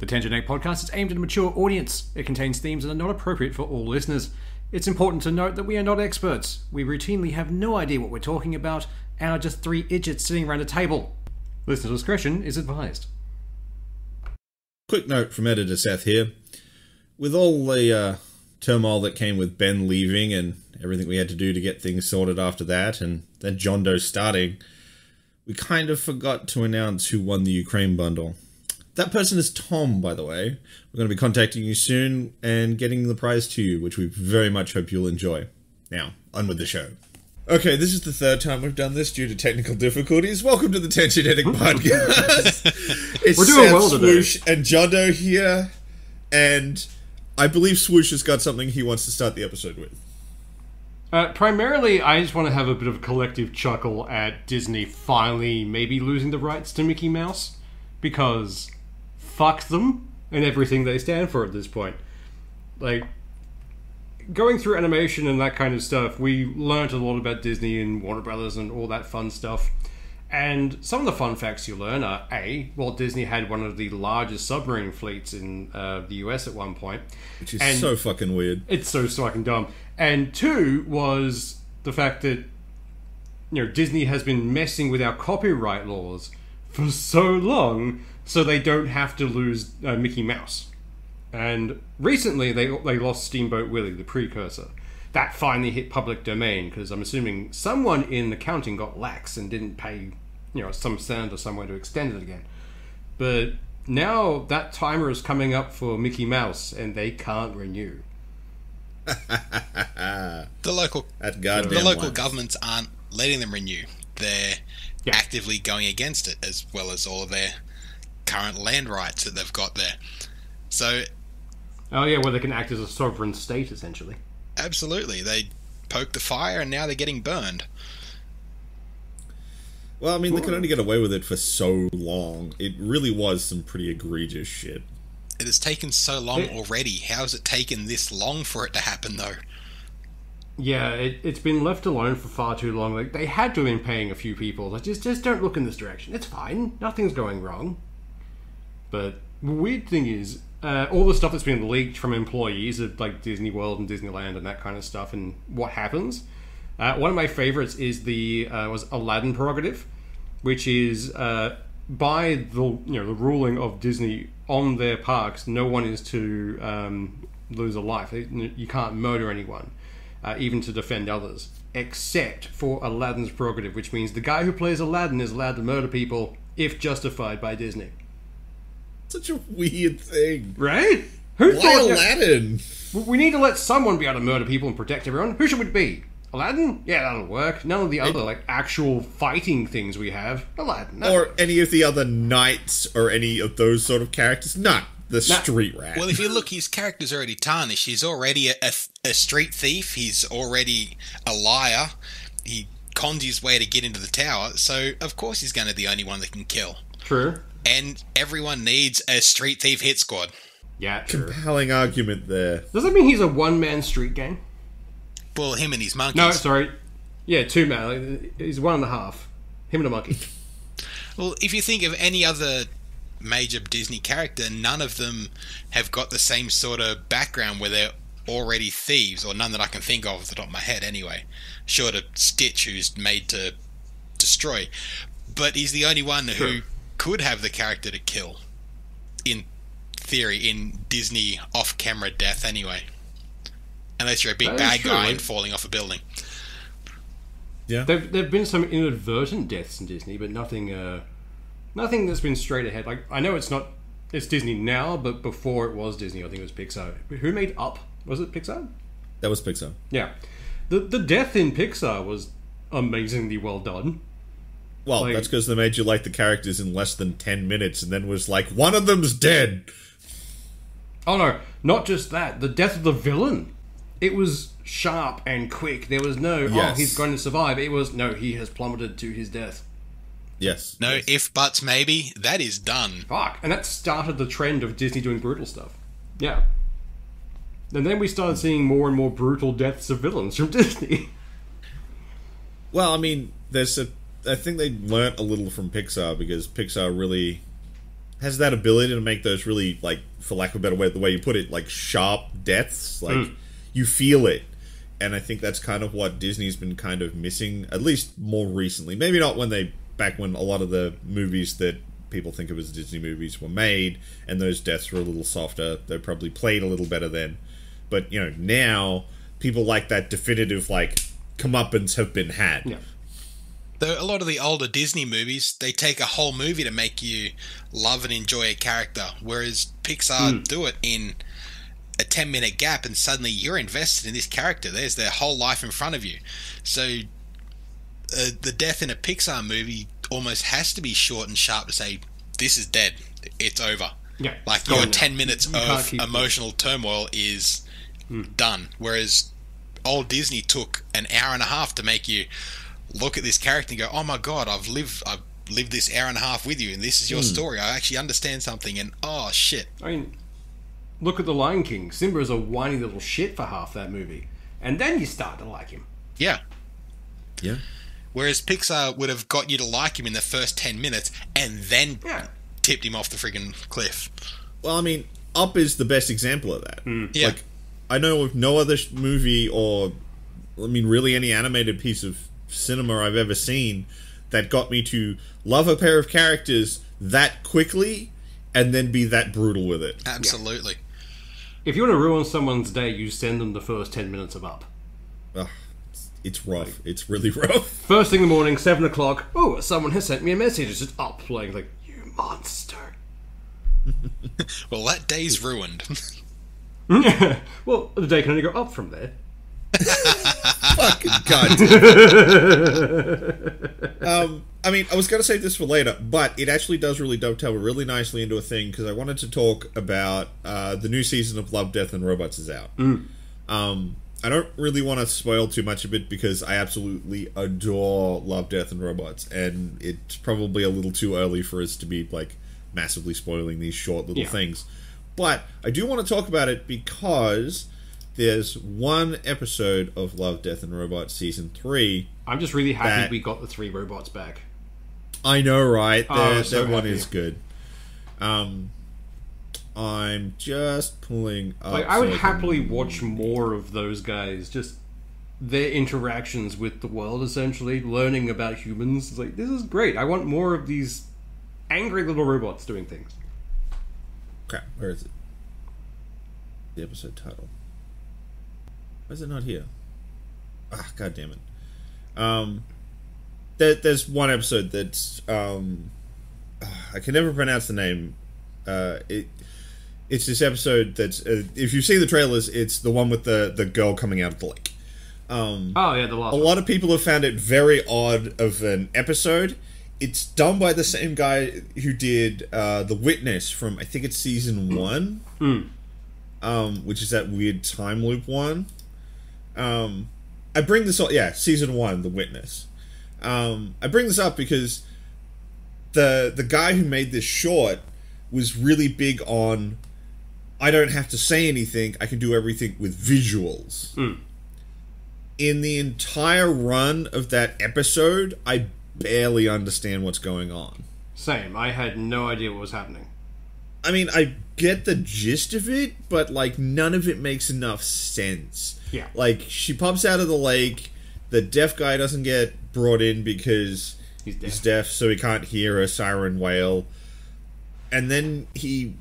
The Tangenetic podcast is aimed at a mature audience. It contains themes that are not appropriate for all listeners. It's important to note that we are not experts. We routinely have no idea what we're talking about and are just three idiots sitting around a table. Listener discretion is advised. Quick note from editor Seth here. With all the uh, turmoil that came with Ben leaving and everything we had to do to get things sorted after that, and then John Doe starting, we kind of forgot to announce who won the Ukraine bundle. That person is Tom, by the way. We're going to be contacting you soon and getting the prize to you, which we very much hope you'll enjoy. Now, on with the show. Okay, this is the third time we've done this due to technical difficulties. Welcome to the Tangenetic podcast. it's We're doing Seth, well today. Swoosh, and John Doe here, and I believe Swoosh has got something he wants to start the episode with. Uh, primarily, I just want to have a bit of a collective chuckle at Disney finally maybe losing the rights to Mickey Mouse because fuck them and everything they stand for at this point. Like, going through animation and that kind of stuff, we learned a lot about Disney and Warner Brothers and all that fun stuff. And some of the fun facts you learn are A, Walt Disney had one of the largest submarine fleets in uh, the US at one point. Which is And- so fucking weird. It's so fucking dumb. And two was the fact that you know Disney has been messing with our copyright laws for so long, so they don't have to lose uh, Mickey Mouse. And recently, they they lost Steamboat Willie, the precursor. That finally hit public domain because I'm assuming someone in accounting got lax and didn't pay, you know, some senator somewhere to extend it again. But now that timer is coming up for Mickey Mouse, and they can't renew. The local That goddamn the local one. governments aren't letting them renew. They're Yeah. actively going against it, as well as all of their current land rights that they've got there. So, Oh yeah, where they can act as a sovereign state essentially. absolutely, they poked the fire, and now they're getting burned. Well, I mean, they can only get away with it for so long. It really was some pretty egregious shit. It has taken so long It- already. How has it taken this long for it to happen, though? Yeah, it, it's been left alone for far too long. Like they had to have been paying a few people. Like just just don't look in this direction. It's fine. Nothing's going wrong. But weird thing is, uh, all the stuff that's been leaked from employees of like Disney World and Disneyland and that kind of stuff, and what happens. Uh, one of my favorites is the uh, was Aladdin prerogative, which is uh, by the you know the ruling of Disney on their parks, no one is to um, lose a life. You can't murder anyone, uh, even to defend others, except for Aladdin's prerogative, which means the guy who plays Aladdin is allowed to murder people if justified by Disney. Such a weird thing. Right? Who Why thought? Aladdin? We need to let someone be able to murder people and protect everyone. Who should it be? Aladdin? Yeah, that'll work. None of the other like actual fighting things we have. Aladdin. no. Or any of the other knights or any of those sort of characters? Not the street rat. Well, if you look, his character's already tarnished. He's already a, a, a street thief. He's already a liar. He conned his way to get into the tower, so of course he's going to be the only one that can kill. True. And everyone needs a street thief hit squad. Yeah, true. Compelling argument there. Does that mean he's a one-man street gang? Well, him and his monkeys. No, sorry. Yeah, two man. Like, he's one and a half. Him and a monkey. Well, if you think of any other major Disney character, none of them have got the same sort of background where they're already thieves, or none that I can think of off the top of my head anyway. Short of Stitch, who's made to destroy. But he's the only one Sure. who could have the character to kill. In theory, in Disney off camera death anyway. Unless you're a big That is bad true, guy like- and falling off a building. Yeah. There have been some inadvertent deaths in Disney, but nothing. Uh, nothing that's been straight ahead. Like I know it's not. It's Disney now, but before it was Disney, I think it was Pixar. Who made Up? Was it Pixar? That was Pixar. Yeah. The the death in Pixar was amazingly well done. Well, Like- that's because they made you like the characters in less than 10 minutes and then was like, one of them's dead. Oh no, not just that. The death of the villain. It was sharp and quick. There was no, oh, he's going to survive. It was, no, he has plummeted to his death. Yes. No yes. if buts maybe, that is done. Fuck. And that started the trend of Disney doing brutal stuff. Yeah. And then we started seeing more and more brutal deaths of villains from Disney. Well, I mean, there's a. I think they learnt a little from Pixar because Pixar really has that ability to make those really like, for lack of a better way, the way you put it, like sharp deaths. Like hmm. you feel it, and I think that's kind of what Disney's been kind of missing, at least more recently. Maybe not when they back when a lot of the movies that people think of as Disney movies were made, and those deaths were a little softer. They probably played a little better then, but you know now people like that definitive like comeuppance have been had. Yeah. Though a lot of the older Disney movies, they take a whole movie to make you love and enjoy a character, whereas Pixar do it in a 10 minute gap and suddenly you're invested in this character. There's their whole life in front of you. So uh, the death in a Pixar movie almost has to be short and sharp to say, this is dead. It's over. Yeah. Like your now. 10 minutes You of emotional turmoil is done. Whereas old Disney took an hour and a half to make you look at this character and go, "Oh my god, I've lived I've lived this hour and a half with you and this is your hmm. story. I actually understand something." And oh shit. I mean, look at the Lion King. Simba is a whiny little shit for half that movie, and then you start to like him. Yeah. Yeah. Whereas Pixar would have got you to like him in the first 10 minutes and then Yeah. tipped him off the friggin' cliff. Well, I mean, Up is the best example of that. Hmm. Yeah. Like, I know of no other movie or, I mean, really any animated piece of cinema I've ever seen that got me to love a pair of characters that quickly and then be that brutal with it. Absolutely. If you want to ruin someone's day, you send them the first ten minutes of Up. Ugh, it's, it's rough. It's really rough. First thing in the morning, seven o'clock. Oh, someone has sent me a message. It's just Up playing. Like you monster. Well, that day's ruined. well, the day can only go up from there. Fucking god. um, I mean, I was going to save this for later, but it actually does really dovetail really nicely into a thing because I wanted to talk about uh, the new season of Love, Death, and Robots is out. Um, I don't really want to spoil too much of it because I absolutely adore Love, Death, and Robots, and it's probably a little too early for us to be like massively spoiling these short little Yeah. things. But I do want to talk about it because there's one episode of Love, Death, and Robots season three. I'm just really happy That- we got the three robots back. I know, right? Oh, that so that one is good. Um, I'm just pulling up. Like I would happily watch more of those guys. Just their interactions with the world, essentially learning about humans. It's like this is great. I want more of these angry little robots doing things. Crap, where is it? The episode title. Why is it not here? Ah, god damn it. Um, there, there's one episode that's um, I can never pronounce the name. Uh, it it's this episode that's uh, if you've seen the trailers, it's the one with the the girl coming out of the lake. Um, Oh yeah, the last. a one. lot of people have found it very odd of an episode. It's done by the same guy who did uh, The Witness from I think it's season one, um, which is that weird time loop one. Um, I bring this up, yeah, season one, The Witness. Um, I bring this up because the the guy who made this short was really big on. I don't have to say anything. I can do everything with visuals in the entire run of that episode, I barely understand what's going on. Same. I had no idea what was happening. I mean, I get the gist of it, but like none of it makes enough sense. Yeah. Like she pops out of the lake, the deaf guy doesn't get brought in because He's deaf. he's deaf, so he can't hear a siren wail. And then he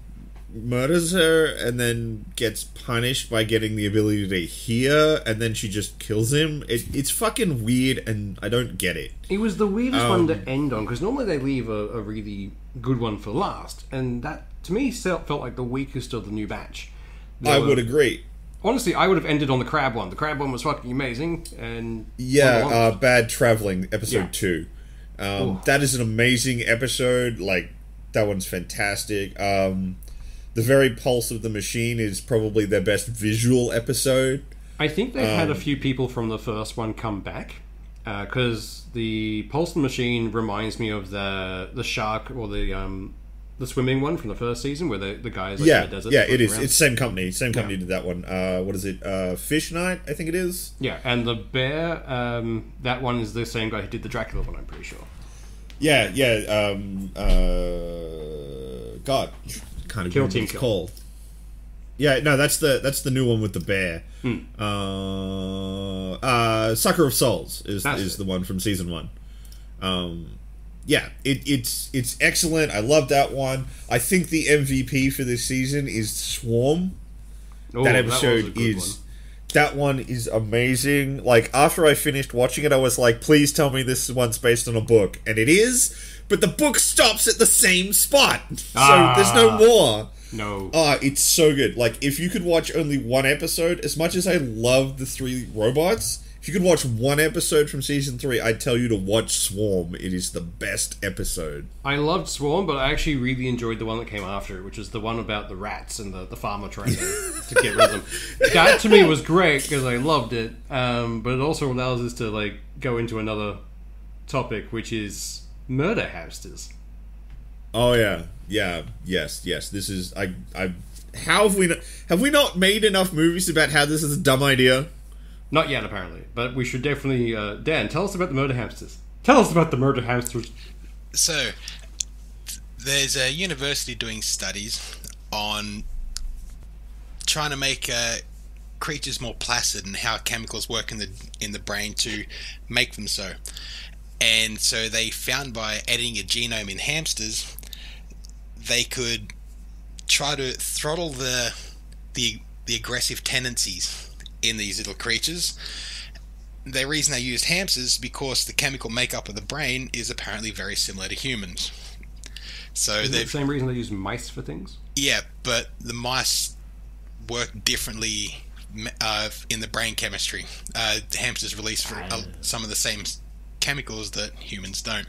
murders her and then gets punished by getting the ability to hear and then she just kills him. It, it's fucking weird and I don't get it. It was the weirdest Um, one to end on because normally they leave a, a really good one for last, and that to me felt, felt like the weakest of the new batch. I were- would agree. honestly, I would have ended on the crab one. The crab one was fucking amazing, and Yeah, one of the uh, Bad Traveling, episode Yeah. two. Um, that is an amazing episode. Like, that one's fantastic. Um, the very Pulse of the Machine is probably their best visual episode. I think they've had a Um, few people from the first one come back because the Pulse of the Machine reminds me of the the shark or the um the swimming one from the first season where the the guys like, yeah, in the desert yeah, it floating around. It's same company. Same company did that one. Uh, what is it? Uh, Fish Night, I think it is. yeah, and the bear um that one is the same guy who did the Dracula one. I'm pretty sure. Yeah, yeah. Um, uh, God, can't even Kill Team Kill. called. Yeah, no, that's the that's the new one with the bear. Hmm. Uh, uh, Sucker of Souls is That's is it. the one from season one. Um, yeah, it, it's it's excellent. I love that one. I think the MVP for this season is Swarm. Oh, that episode good is one. that one is amazing. Like after I finished watching it, I was like, "Please tell me this one's based on a book," and it is. But the book stops at the same spot, so Ah. there's no more. No. Ah, it's so good. Like if you could watch only one episode, as much as I love the three robots, if you could watch one episode from season three, I'd tell you to watch Swarm. It is the best episode. I loved Swarm, but I actually really enjoyed the one that came after it, which is the one about the rats and the, the farmer trying to, to get rid of them. That to me was great because I loved it, um, but it also allows us to like go into another topic, which is murder hamsters. Oh yeah, yeah, yes, yes. This is I I. How have we not, have we not made enough movies about how this is a dumb idea? Not yet, apparently, but we should definitely. Uh, Dan, tell us about the murder hamsters. Tell us about the murder hamsters. So, there's a university doing studies on trying to make uh, creatures more placid and how chemicals work in the in the brain to make them so. And so they found by editing a genome in hamsters, they could try to throttle the the the aggressive tendencies in these little creatures the reason they used hamsters is because the chemical makeup of the brain is apparently very similar to humans. So Is it the same reason they use mice for things? yeah, but the mice work differently uh, in the brain chemistry. Uh, hamsters release for, uh, some of the same chemicals that humans don't.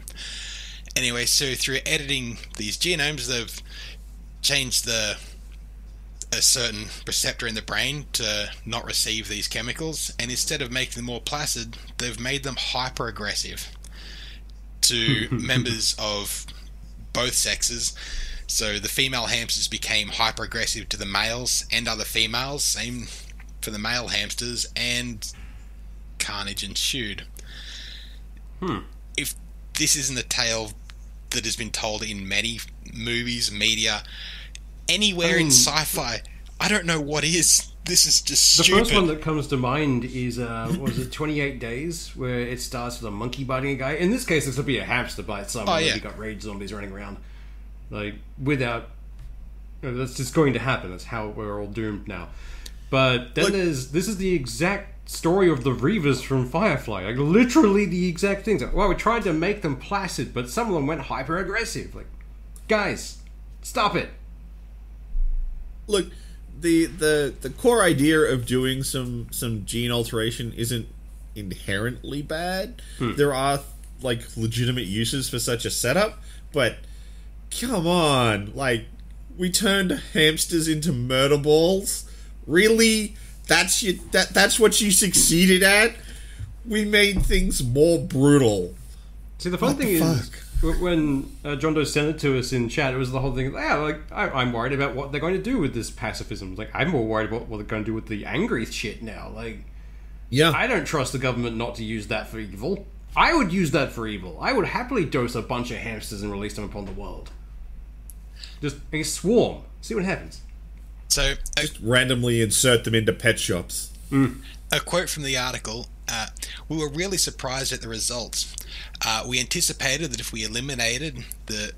Anyway, so through editing these genomes, they've changed the a certain receptor in the brain to not receive these chemicals, and instead of making them more placid, they've made them hyper aggressive to members of both sexes. So the female hamsters became hyper aggressive to the males and other females. Same for the male hamsters, and carnage ensued. Hmm. If this isn't a tale that has been told in many movies, media, anywhere I in sci-fi, I don't know what is. This is just The stupid. first one that comes to mind is uh, was it 28 Days, where it starts with a monkey biting a guy. In this case, this would be a hamster bites someone. Oh, yeah. You got rage zombies running around, like without. you know, that's just going to happen. That's how we're all doomed now. But then Look- there's this is the exact story of the Reavers from Firefly. Like literally the exact things. Well, we tried to make them placid, but some of them went hyper aggressive. Like, guys, stop it. Look, the the the core idea of doing some some gene alteration isn't inherently bad. Hmm. There are like legitimate uses for such a setup, but come on, like we turned hamsters into murder balls. Really? That's you that that's what you succeeded at? We made things more brutal. See, the fun What thing the is fuck? W- when uh, John Doe sent it to us in chat, it was the whole thing. Yeah, like I, I'm worried about what they're going to do with this pacifism. Like I'm more worried about what they're going to do with the angry shit now. Like Yeah. I don't trust the government not to use that for evil. I would use that for evil. I would happily dose a bunch of hamsters and release them upon the world. Just a swarm. See what happens. so just randomly insert them into pet shops. a quote from the article uh, We were really surprised at the results. Uh, we anticipated that if we eliminated the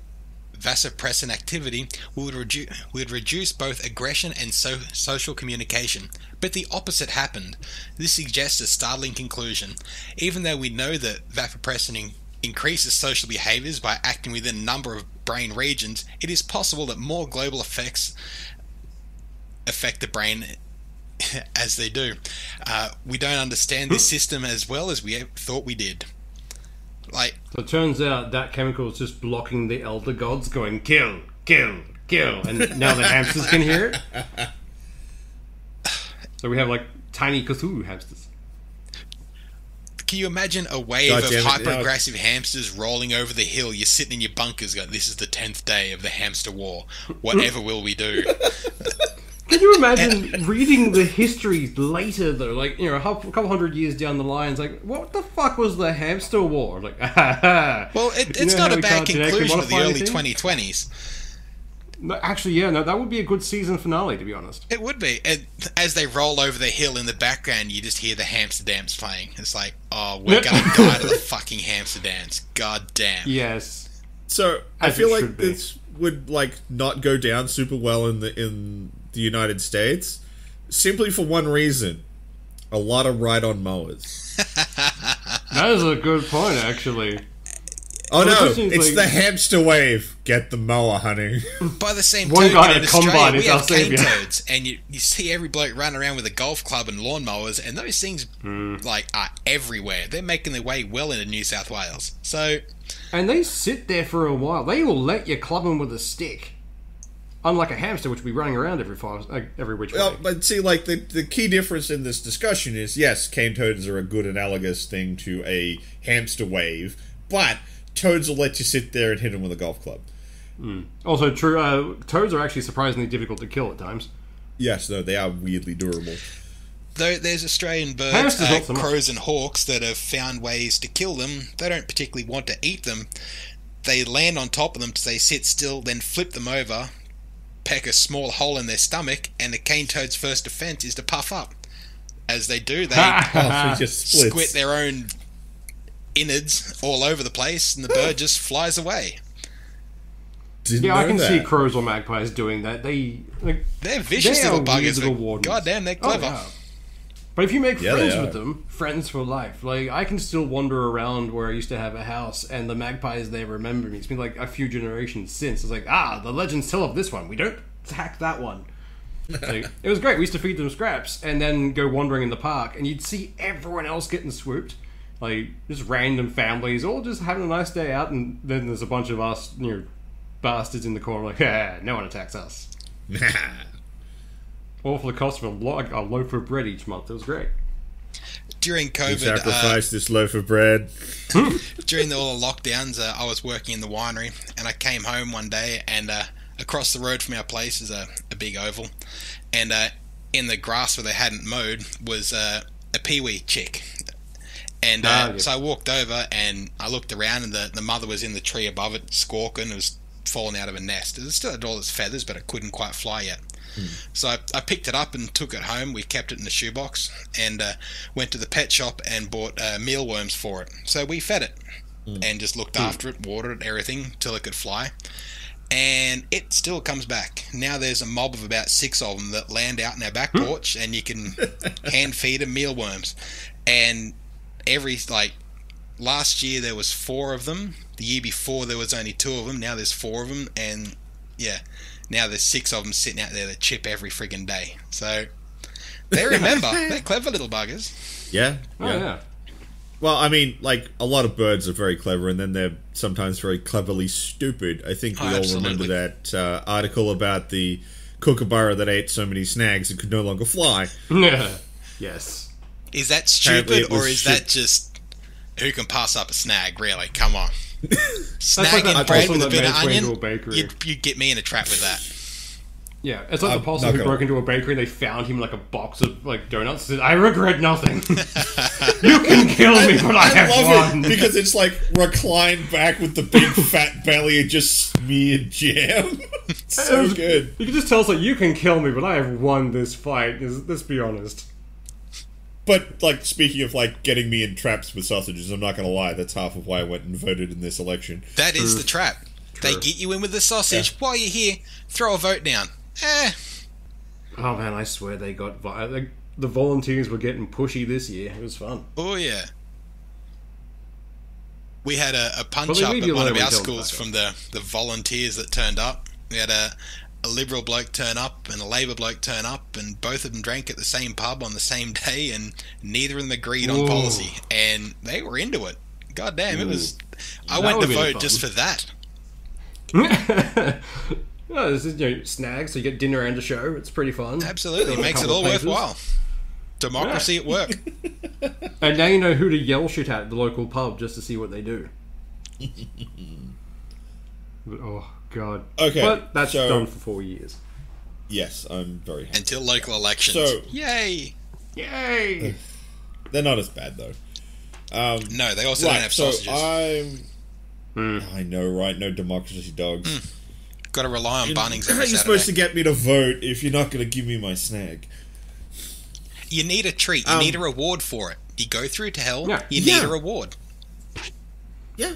vasopressin activity, we would, redu- we would reduce both aggression and so- social communication. But the opposite happened. This suggests a startling conclusion. Even though we know that vasopressin in- increases social behaviors by acting within a number of brain regions, it is possible that more global effects affect the brain as they do. Uh, we don't understand this system as well as we thought we did. Like, So it turns out that chemical is just blocking the elder gods going kill, kill, kill, and now the hamsters can hear it. So we have like tiny Cthulhu hamsters. can you imagine a wave God of damn it, hyper yeah. aggressive hamsters rolling over the hill? You're sitting in your bunkers going, This is the 10th day of the hamster war. Whatever will we do? Can you imagine reading the history later, though? Like, you know, a couple hundred years down the line, it's like, what the fuck was the hamster war? Like, ah, ha, ha. Well, it, You it's know not a bad conclusion of the early anything? 2020s. No, Actually, yeah, no, that would be a good season finale, to be honest. It would be. And as they roll over the hill in the background, you just hear the hamster dance playing. It's like, oh, we're gonna die to the fucking hamster dance. God damn. Yes. So I feel like be. this would like not go down super well in the in the United States, simply for one reason: a lot of ride-on mowers. That is a good point, actually. Oh Well, no, it's like- the hamster wave. Get the mower, honey. By the same One token, guy in at a combine Australia, is we have cane saviour. toads, and you, you see every bloke running around with a golf club and lawnmowers, and those things Hmm. like are everywhere. They're making their way well into New South Wales. So And they sit there for a while. They will let you club them with a stick. Unlike a hamster, which will be running around every five, every which way. well, but see, like the the key difference in this discussion is yes, cane toads are a good analogous thing to a hamster wave, but toads will let you sit there and hit them with a golf club. also, true. Uh, toads are actually surprisingly difficult to kill at times. Yes, though they are weirdly durable. though there's Australian birds, Hamsters uh, not so crows and hawks that have found ways to kill them. They don't particularly want to eat them. They land on top of them so they sit still, then flip them over, peck a small hole in their stomach, and the cane toad's first defense is to puff up. As they do, they Oh, so it just splits. squit their own innards all over the place, and the bird just flies away. Didn't Yeah, I can that. see crows or magpies doing that. They like They're vicious They are little buggers. little but wardens. goddamn, they're Oh, clever. yeah. But if you make Yeah, friends with them, friends for life. Like I can still wander around where I used to have a house, and the magpies they remember me. It's been like a few generations since. It's like ah, the legends tell of this one. We don't hack that one. Like, it was great. We used to feed them scraps, and then go wandering in the park, and you'd see everyone else getting swooped. Like just random families, all just having a nice day out, and then there's a bunch of us, you know, bastards in the corner. Like, yeah, no one attacks us. All for the cost of a, lo- a loaf of bread each month. It was great. During You COVID, uh, sacrifice this loaf of bread. during the, all the lockdowns, uh, I was working in the winery, and I came home one day, and uh, across the road from our place is a, a big oval, and uh, in the grass where they hadn't mowed was uh, a peewee chick. And uh, Ah, yeah. so I walked over and I looked around, and the, the mother was in the tree above it, squawking. It was fallen out of a nest. It still had all its feathers, but it couldn't quite fly yet. So I, I picked it up and took it home. We kept it in a shoebox and uh, went to the pet shop and bought uh, mealworms for it. So we fed it and just looked after it, watered it, everything till it could fly. And it still comes back. Now there's a mob of about six of them that land out in our back porch, and you can hand feed them mealworms. And every like last year there was four of them. The year before there was only two of them. Now there's four of them, and yeah, now there's six of them sitting out there that chip every friggin' day. So they remember. They're clever little buggers. Yeah. Oh yeah. Well, I mean, like a lot of birds are very clever, and then they're sometimes very cleverly stupid. I think we Oh, all absolutely. remember that uh, article about the kookaburra that ate so many snags it could no longer fly. yes. Is that stupid or is shit. that just who can pass up a snag? Really? Come on. Like Snag that and bread with a bit of its way onion. a bakery. You'd, you'd get me in a trap with that. Yeah, it's like I'm the possum not who broke into a bakery and they found him like a box of like donuts. Said, I regret nothing. you can kill me, but I, I have love won. it because it's like reclined back with the big fat belly and just smeared jam. It's so good. You can just tell us like you can kill me, but I have won this fight. Let's be honest. But like speaking of like getting me in traps with sausages, I'm not gonna lie, that's half of why I went and voted in this election. That is the trap. They get you in with the sausage. While you're here, throw a vote down. Eh, Oh man, I swear they got vi- the volunteers were getting pushy this year. It was fun. Oh yeah. We had a, a punch they up at one of our schools from the, the volunteers that turned up. We had a, a Liberal bloke turn up and a Labor bloke turn up, and both of them drank at the same pub on the same day, and neither of them agreed on policy, and they were into it. God damn, it was. I That went to vote fun. just for that. oh, this is you know snags, so you get dinner and a show. It's pretty fun. Absolutely, a makes it all worthwhile. Democracy at work. And now you know who to yell shit at at the local pub just to see what they do. but, oh god. Okay, But that's so- done for four years. Yes, I'm very happy. Until local elections. So- Yay! Yay! They're not as bad though. Um, No, they also don't right, have so sausages. I'm. Hmm. I know, right? No democracy dogs. Got to rely on Bunnings How are you supposed to get me to vote if you're not going to give me my snag? You need a treat. You Um, need a reward for it. You go through to hell. Yeah. You Yeah. need a reward. Yeah.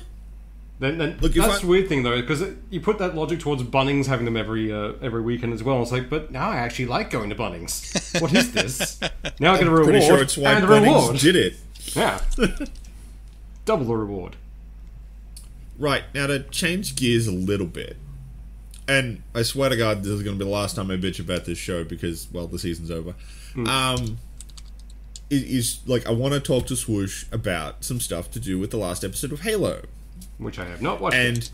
Then, then Look, that's I- the weird thing though, because you put that logic towards Bunnings having them every uh, every weekend as well. It's like, but now I actually like going to Bunnings. What is this? Now I get a reward Pretty sure it's why and Bunnings reward. did it. Yeah, double the reward. Right, now to change gears a little bit. And I swear to God, this is going to be the last time I bitch about this show because, well, the season's over. Um, it is like I want to talk to Swoosh about some stuff to do with the last episode of Halo. Which I have not watched. And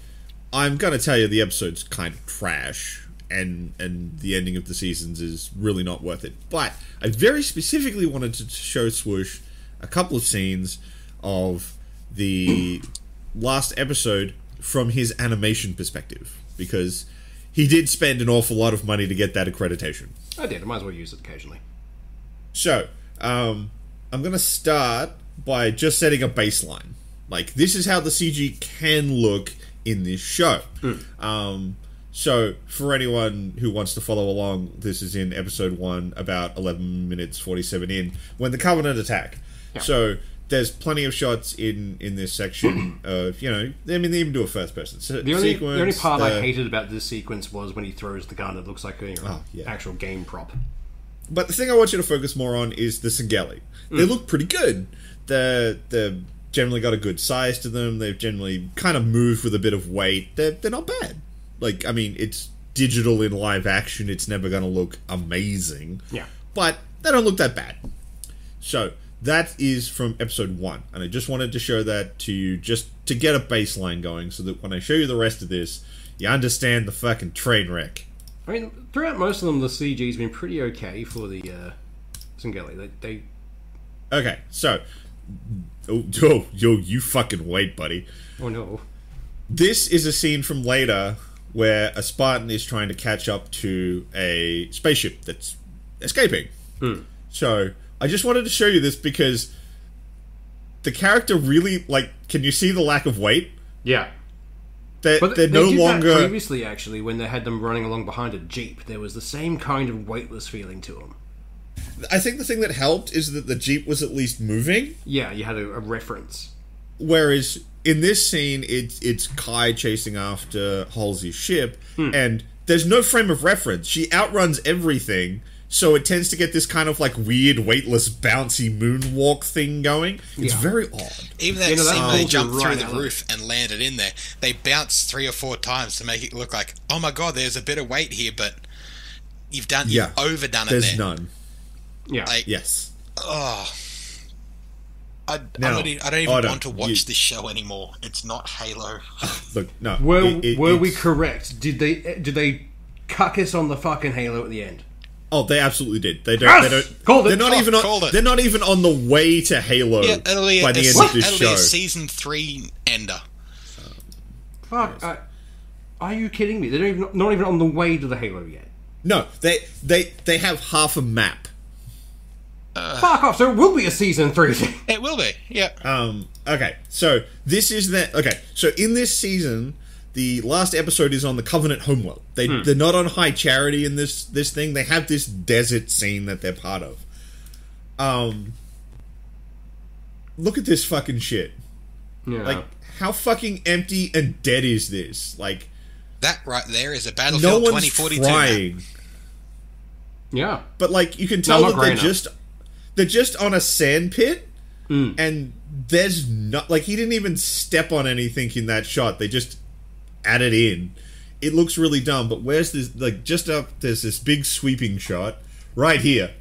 I'm going to tell you the episode's kind of trash, and and the ending of the seasons is really not worth it. But I very specifically wanted to show Swoosh a couple of scenes of the last episode from his animation perspective because he did spend an awful lot of money to get that accreditation. I did. I might as well use it occasionally. So, um, I'm going to start by just setting a baseline. Like, this is how the CG can look in this show. Um, so, for anyone who wants to follow along, this is in episode 1, about 11 minutes 47 in, when the Covenant attack. So, there's plenty of shots in, in this section of, you know, I mean, they even do a first person The only, sequence. the only part I hated about this sequence was when he throws the gun. that looks like a you know, Oh, yeah. actual game prop. But the thing I want you to focus more on is the Sangheili. Hmm. They look pretty good. They're, they're generally got a good size to them. They've generally kind of moved with a bit of weight. They're, they're not bad. Like, I mean, it's digital in live action. It's never going to look amazing. Yeah. But they don't look that bad. So, that is from episode one. And I just wanted to show that to you just to get a baseline going so that when I show you the rest of this, you understand the fucking train wreck. I mean, throughout most of them, the CG's been pretty okay for the uh, Sangheili. They, they Okay, so oh, yo, yo, you fucking wait, buddy. oh no, This is a scene from later where a Spartan is trying to catch up to a spaceship that's escaping. Hmm. So I just wanted to show you this because the character really like. Can you see the lack of weight? yeah. They're, But they're they no longer. previously, actually, when they had them running along behind a jeep. There was the same kind of weightless feeling to them. I think the thing that helped is that the jeep was at least moving. Yeah, you had a, a reference. Whereas in this scene, it's it's Kai chasing after Halsey's ship, Hmm. and there's no frame of reference. She outruns everything, so it tends to get this kind of like weird, weightless, bouncy moonwalk thing going. It's Yeah. very odd. Even that You know, scene where they pulls you jumped right through the roof and landed in there, they bounced three or four times to make it look like, oh my god, there's a bit of weight here, but you've done, Yeah. you've overdone it There's there. none. Yeah. Like, Yes. oh, I, Now, I, don't, e- I don't even hold on, want to watch you- this show anymore. It's not Halo. Ah, look, no. were it- it- were we correct? Did they eh, did they cuck us on the fucking Halo at the end? Oh, they absolutely did. They don't. Yes! They don't. Called. They're not Oh, even. On, it. they're not even on the way to Halo yeah, it'll be, by a, the a- end of this it'll be show. a season three ender. Fuck. I, are you kidding me? They're not even, not even on the way to the Halo yet. No, they they they have half a map. Fuck off. So it will be a season three. It will be, yeah. Um. Okay. So this is that. okay. So in this season, the last episode is on the Covenant homeworld. They they're not on High Charity in this this thing. They have this desert scene that they're part of. Um. Look at this fucking shit. Yeah. Like, how fucking empty and dead is this? Like, that right there is a no Battlefield one's 2042 map. yeah. But like, you can tell not that they're enough. just they're just on a sand pit, Hmm. and there's not like he didn't even step on anything in that shot. They just added in. It looks really dumb. But where's this? Like, just up there's this big sweeping shot right here.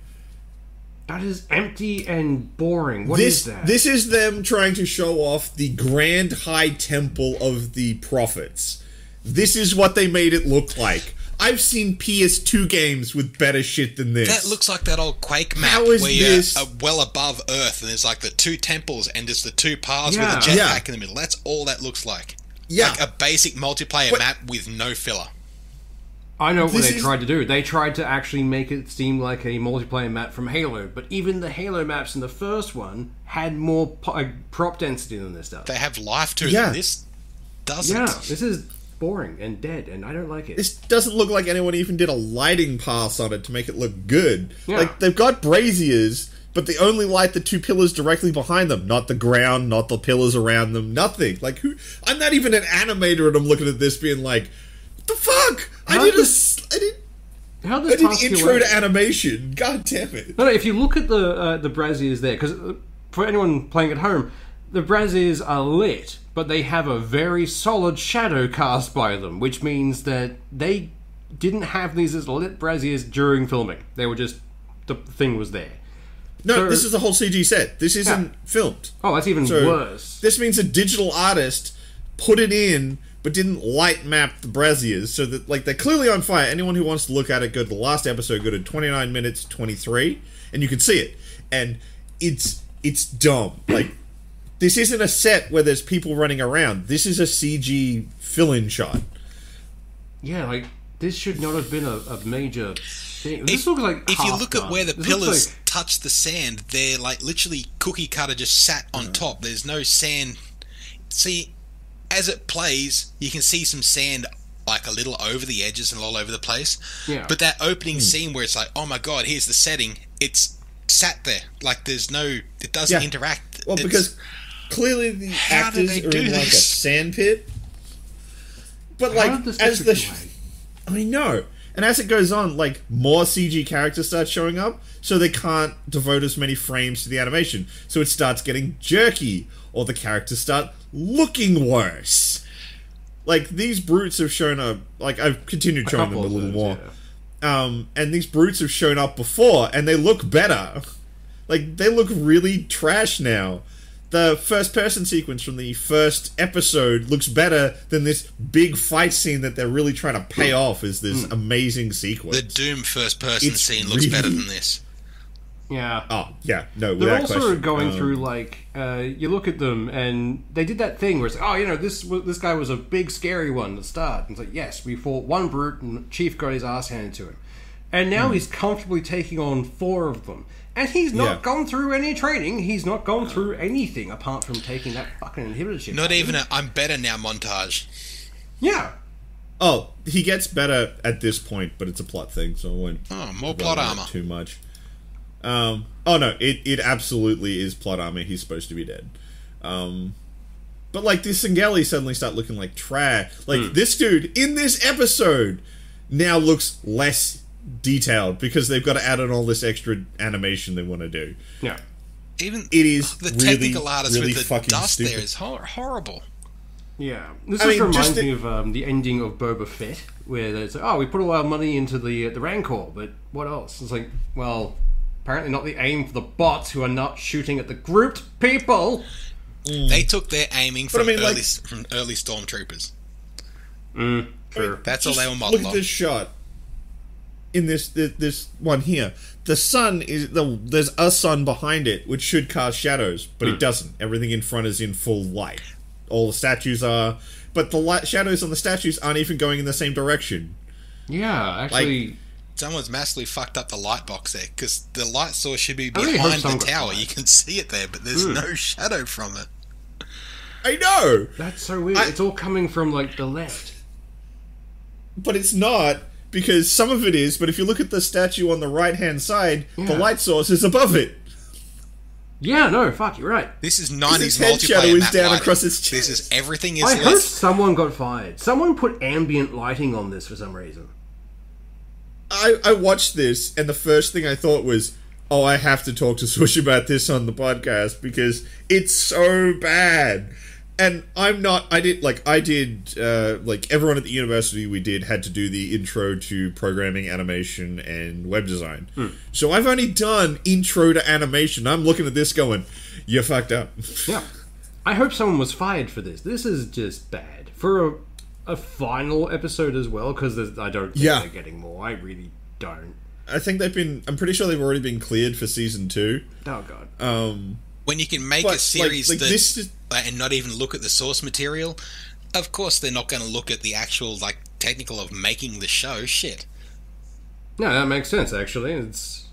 That is empty and boring. What is this that? this is them trying to show off the grand high temple of the prophets. This is what they made it look like. I've seen PS2 games with better shit than this. That looks like that old Quake map How is where this- you're uh, well above Earth and there's like the two temples and just the two paths Yeah. with a jetpack Yeah. in the middle. That's all that looks like. Yeah. Like a basic multiplayer But- map with no filler. I know what This they is- tried to do. They tried to actually make it seem like a multiplayer map from Halo, but even the Halo maps in the first one had more po- uh, prop density than this stuff. They have life to Yeah. them. This doesn't. Yeah, this is boring and dead, and I don't like it. This doesn't look like anyone even did a lighting pass on it to make it look good. Yeah. Like they've got braziers, but they only light the two pillars directly behind them, not the ground, not the pillars around them, nothing. Like who? I'm not even an animator, and I'm looking at this being like, "What the fuck? I did a, does- s- I did, How I does did task intro to animation. God damn it! No, no. If you look at the uh, the braziers there, because for anyone playing at home, the braziers are lit, but they have a very solid shadow cast by them, which means that they didn't have these as lit braziers during filming. They were just the thing was there. No, So- this is a whole CG set. This isn't filmed. Oh, that's even So worse. this means a digital artist put it in, but didn't light map the braziers, so that like they're clearly on fire. Anyone who wants to look at it, go to the last episode, go to twenty nine minutes twenty three, and you can see it. And it's it's dumb. Like this isn't a set where there's people running around. This is a CG fill in shot. Yeah, like this should not have been a, a major thing. This If, looks like if you half look at where the This pillars like- touch the sand, they're like literally cookie cutter just sat on top. There's no sand. See, as it plays, you can see some sand like a little over the edges and all over the place. Yeah. But that opening hmm. scene where it's like, oh my god, here's the setting. It's sat there. Like there's no. It doesn't Yeah. interact. Well, It's- because clearly the How actors are do in like a this? sand pit. But How like did this as the took sh- away? I know. And as it goes on, like more CG characters start showing up, so they can't devote as many frames to the animation. So it starts getting jerky, or the characters start looking worse. Like these brutes have shown up. Like I've continued showing them a little those, more. yeah. Um, and these brutes have shown up before, and they look better. Like they look really trash now. The first person sequence from the first episode looks better than this big fight scene that they're really trying to pay off as this amazing sequence. the Doom first person It's scene looks better than this. Yeah. oh yeah, no, They're without also question. going Um, through like uh, you look at them and they did that thing where it's like, oh, you know, this this guy was a big scary one to start. And it's like, yes, we fought one brute and Chief got his ass handed to him, and now he's comfortably taking on four of them, and he's not. Yeah. gone through any training. He's not gone through anything apart from taking that fucking inhibitor shit. Not out. even a I'm better now montage. Yeah. Oh, he gets better at this point, but it's a plot thing, so I won't Oh, more plot armor. too much. Um, oh no, it, it absolutely is plot armor. He's supposed to be dead. Um, but like the Sangheili suddenly start looking like trash. Like Hmm. this dude in this episode now looks less detailed because they've got to add in all this extra animation they want to do. Yeah. Even It is the really, technical artist really with the fucking dust stupid. there is hor- horrible. Yeah, this I just mean, reminds just the- me of um, the ending of Boba Fett, where there's oh, we put all our money into the uh, the Rancor, but what else? It's like, well, apparently not the aim for the bots who are not shooting at the grouped people. Mm. They took their aiming I from mean, early like- from early stormtroopers. Mm, sure. That's all Just they were Look at this shot. In this, this this one here, the sun is the there's a sun behind it, which should cast shadows, but Hmm. it doesn't. Everything in front is in full light. All the statues are, but the light shadows on the statues aren't even going in the same direction. Yeah, actually, Someone's massively fucked up the light box there because the light source should be I really behind the tower. You can see it there, but there's no shadow from it. I know, that's so weird. I- it's all coming from like the left. but it's not because some of it is. But if you look at the statue on the right hand side, the light source is above it. Yeah, no, fuck, you're right. This is His 90s head shadow multiplayer is down lighting. across his chest. This is everything is I hope less. someone got fired. Someone put ambient lighting on this for some reason. I, I watched this, and the first thing I thought was, oh, I have to talk to Swish about this on the podcast because it's so bad. And I'm not, I did, like, I did, uh, like, everyone at the university we did had to do the intro to programming, animation, and web design. So I've only done intro to animation. I'm looking at this going, you fucked up. Yeah. I hope someone was fired for this. This is just bad. For a, a final episode as well, because I don't think Yeah. they're getting more. I really don't. I think they've been, I'm pretty sure they've already been cleared for season two. Oh, God. Um, when you can make But, a series like that this is- uh, and not even look at the source material, of course they're not going to look at the actual like technical of making the show. Shit. No, that makes sense, actually. It's.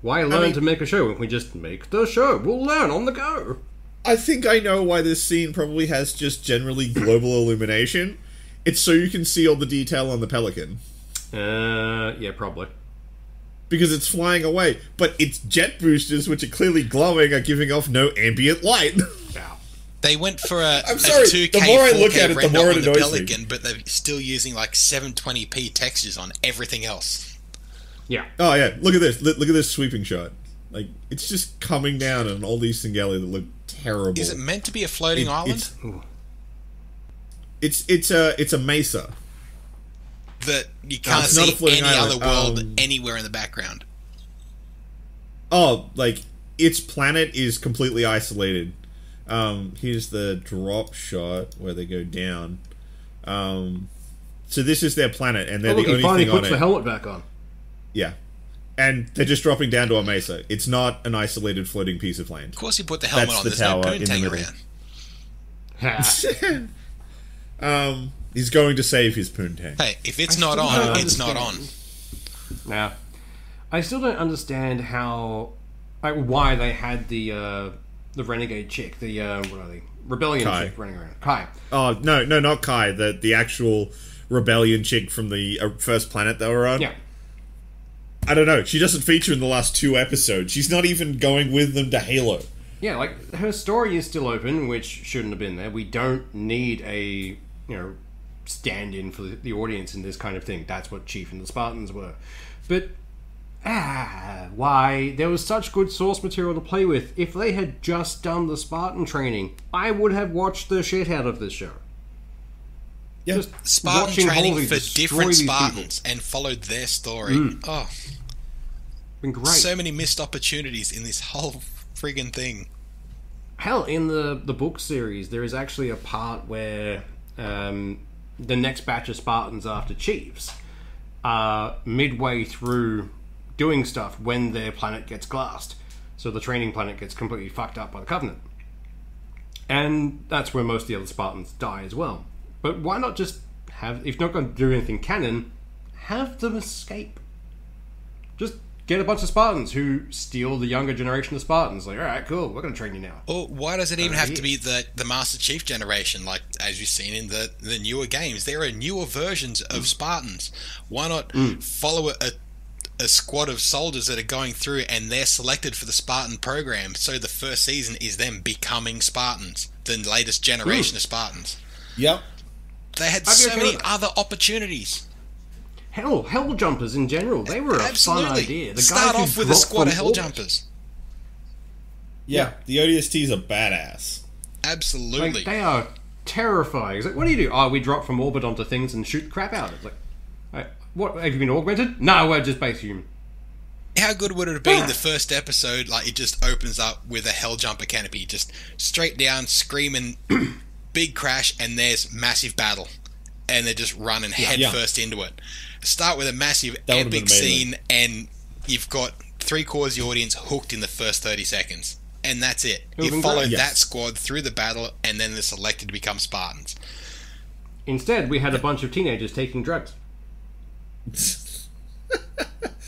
Why learn mean- to make a show when we just make the show? We'll learn on the go. I think I know why this scene probably has just generally global illumination. It's so you can see all the detail on the pelican Uh, yeah, probably. Because it's flying away. But its jet boosters, which are clearly glowing, are giving off no ambient light. Yeah. They went for a, I'm sorry, a 2K, the more I 4K look at it, the more it on the annoys me. Pelican, but they're still using like 720p textures on everything else. Yeah. oh yeah, look at this! Look, look at this sweeping shot. Like it's just coming down on all these Sangheili that look terrible. Is it meant to be a floating It- island? It's, it's it's a it's a mesa. That you can't it's not a see any island, other world um, anywhere in the background. Oh, like its planet is completely isolated. Um, here's the drop shot where they go down. Um, so this is their planet, and they're Oh, look, the only finally thing on puts it. the helmet back on. yeah, and they're just dropping down to a mesa. It's not an isolated floating piece of land. Of course, he put the helmet That's on. the There's no tower in the poontang middle. around. Ha. Um, he's going to save his poontang. Hey, if it's I not on, don't it's not on. Now, I still don't understand how, like, why they had the uh, the renegade chick, the uh, what are they, rebellion Kai. chick running around. Kai. Oh no, no, not Kai. The the actual rebellion chick from the uh, first planet they were on. Yeah. I don't know. She doesn't feature in the last two episodes. She's not even going with them to Halo. Yeah, like her story is still open, which shouldn't have been there. We don't need a you know stand-in for the, the audience in this kind of thing. That's what Chief and the Spartans were. But ah, why there was such good source material to play with. If they had just done the Spartan training, I would have watched the shit out of this show. Yeah. Just Spartan watching training Halsey for different these Spartans and followed their story. Mm. Oh. Been great. so many missed opportunities in this whole friggin' thing. Hell, in the the book series, there is actually a part where um, the next batch of Spartans after Chiefs are midway through doing stuff when their planet gets glassed. So the training planet gets completely fucked up by the Covenant. And that's where most of the other Spartans die as well. But why not just have, if not going to do anything canon, have them escape? Just get a bunch of Spartans who steal the younger generation of Spartans. Like, all right, cool, we're going to train you now. Or why does it even Uh, have yeah. to be the, the Master Chief generation, like as you've seen in the, the newer games? There are newer versions Mm. of Spartans. Why not follow a, a squad of soldiers that are going through and they're selected for the Spartan program? So the first season is them becoming Spartans, the latest generation of Spartans. Yep. They had I'd so many other opportunities. Hell, hell jumpers in general, they were a Absolutely. fun idea. The Start guys who off with a squad of hell orbit. jumpers. Yeah. The ODSTs are badass. Absolutely. Like, they are terrifying. It's like, what do you do? Oh, we drop from orbit onto things and shoot crap out. It's like, like, what have you been augmented? No, we're just base human. How good would it have been Yeah. the first episode? Like it just opens up with a hell jumper canopy, just straight down, screaming, big crash, and there's massive battle, and they're just running head Yeah. first into it. Start with a massive That epic scene, and you've got three quarters of the audience hooked in the first thirty seconds, and that's it. would've You follow. Yes. that squad through the battle, and then they're selected to become Spartans. Instead, we had a bunch of teenagers taking drugs.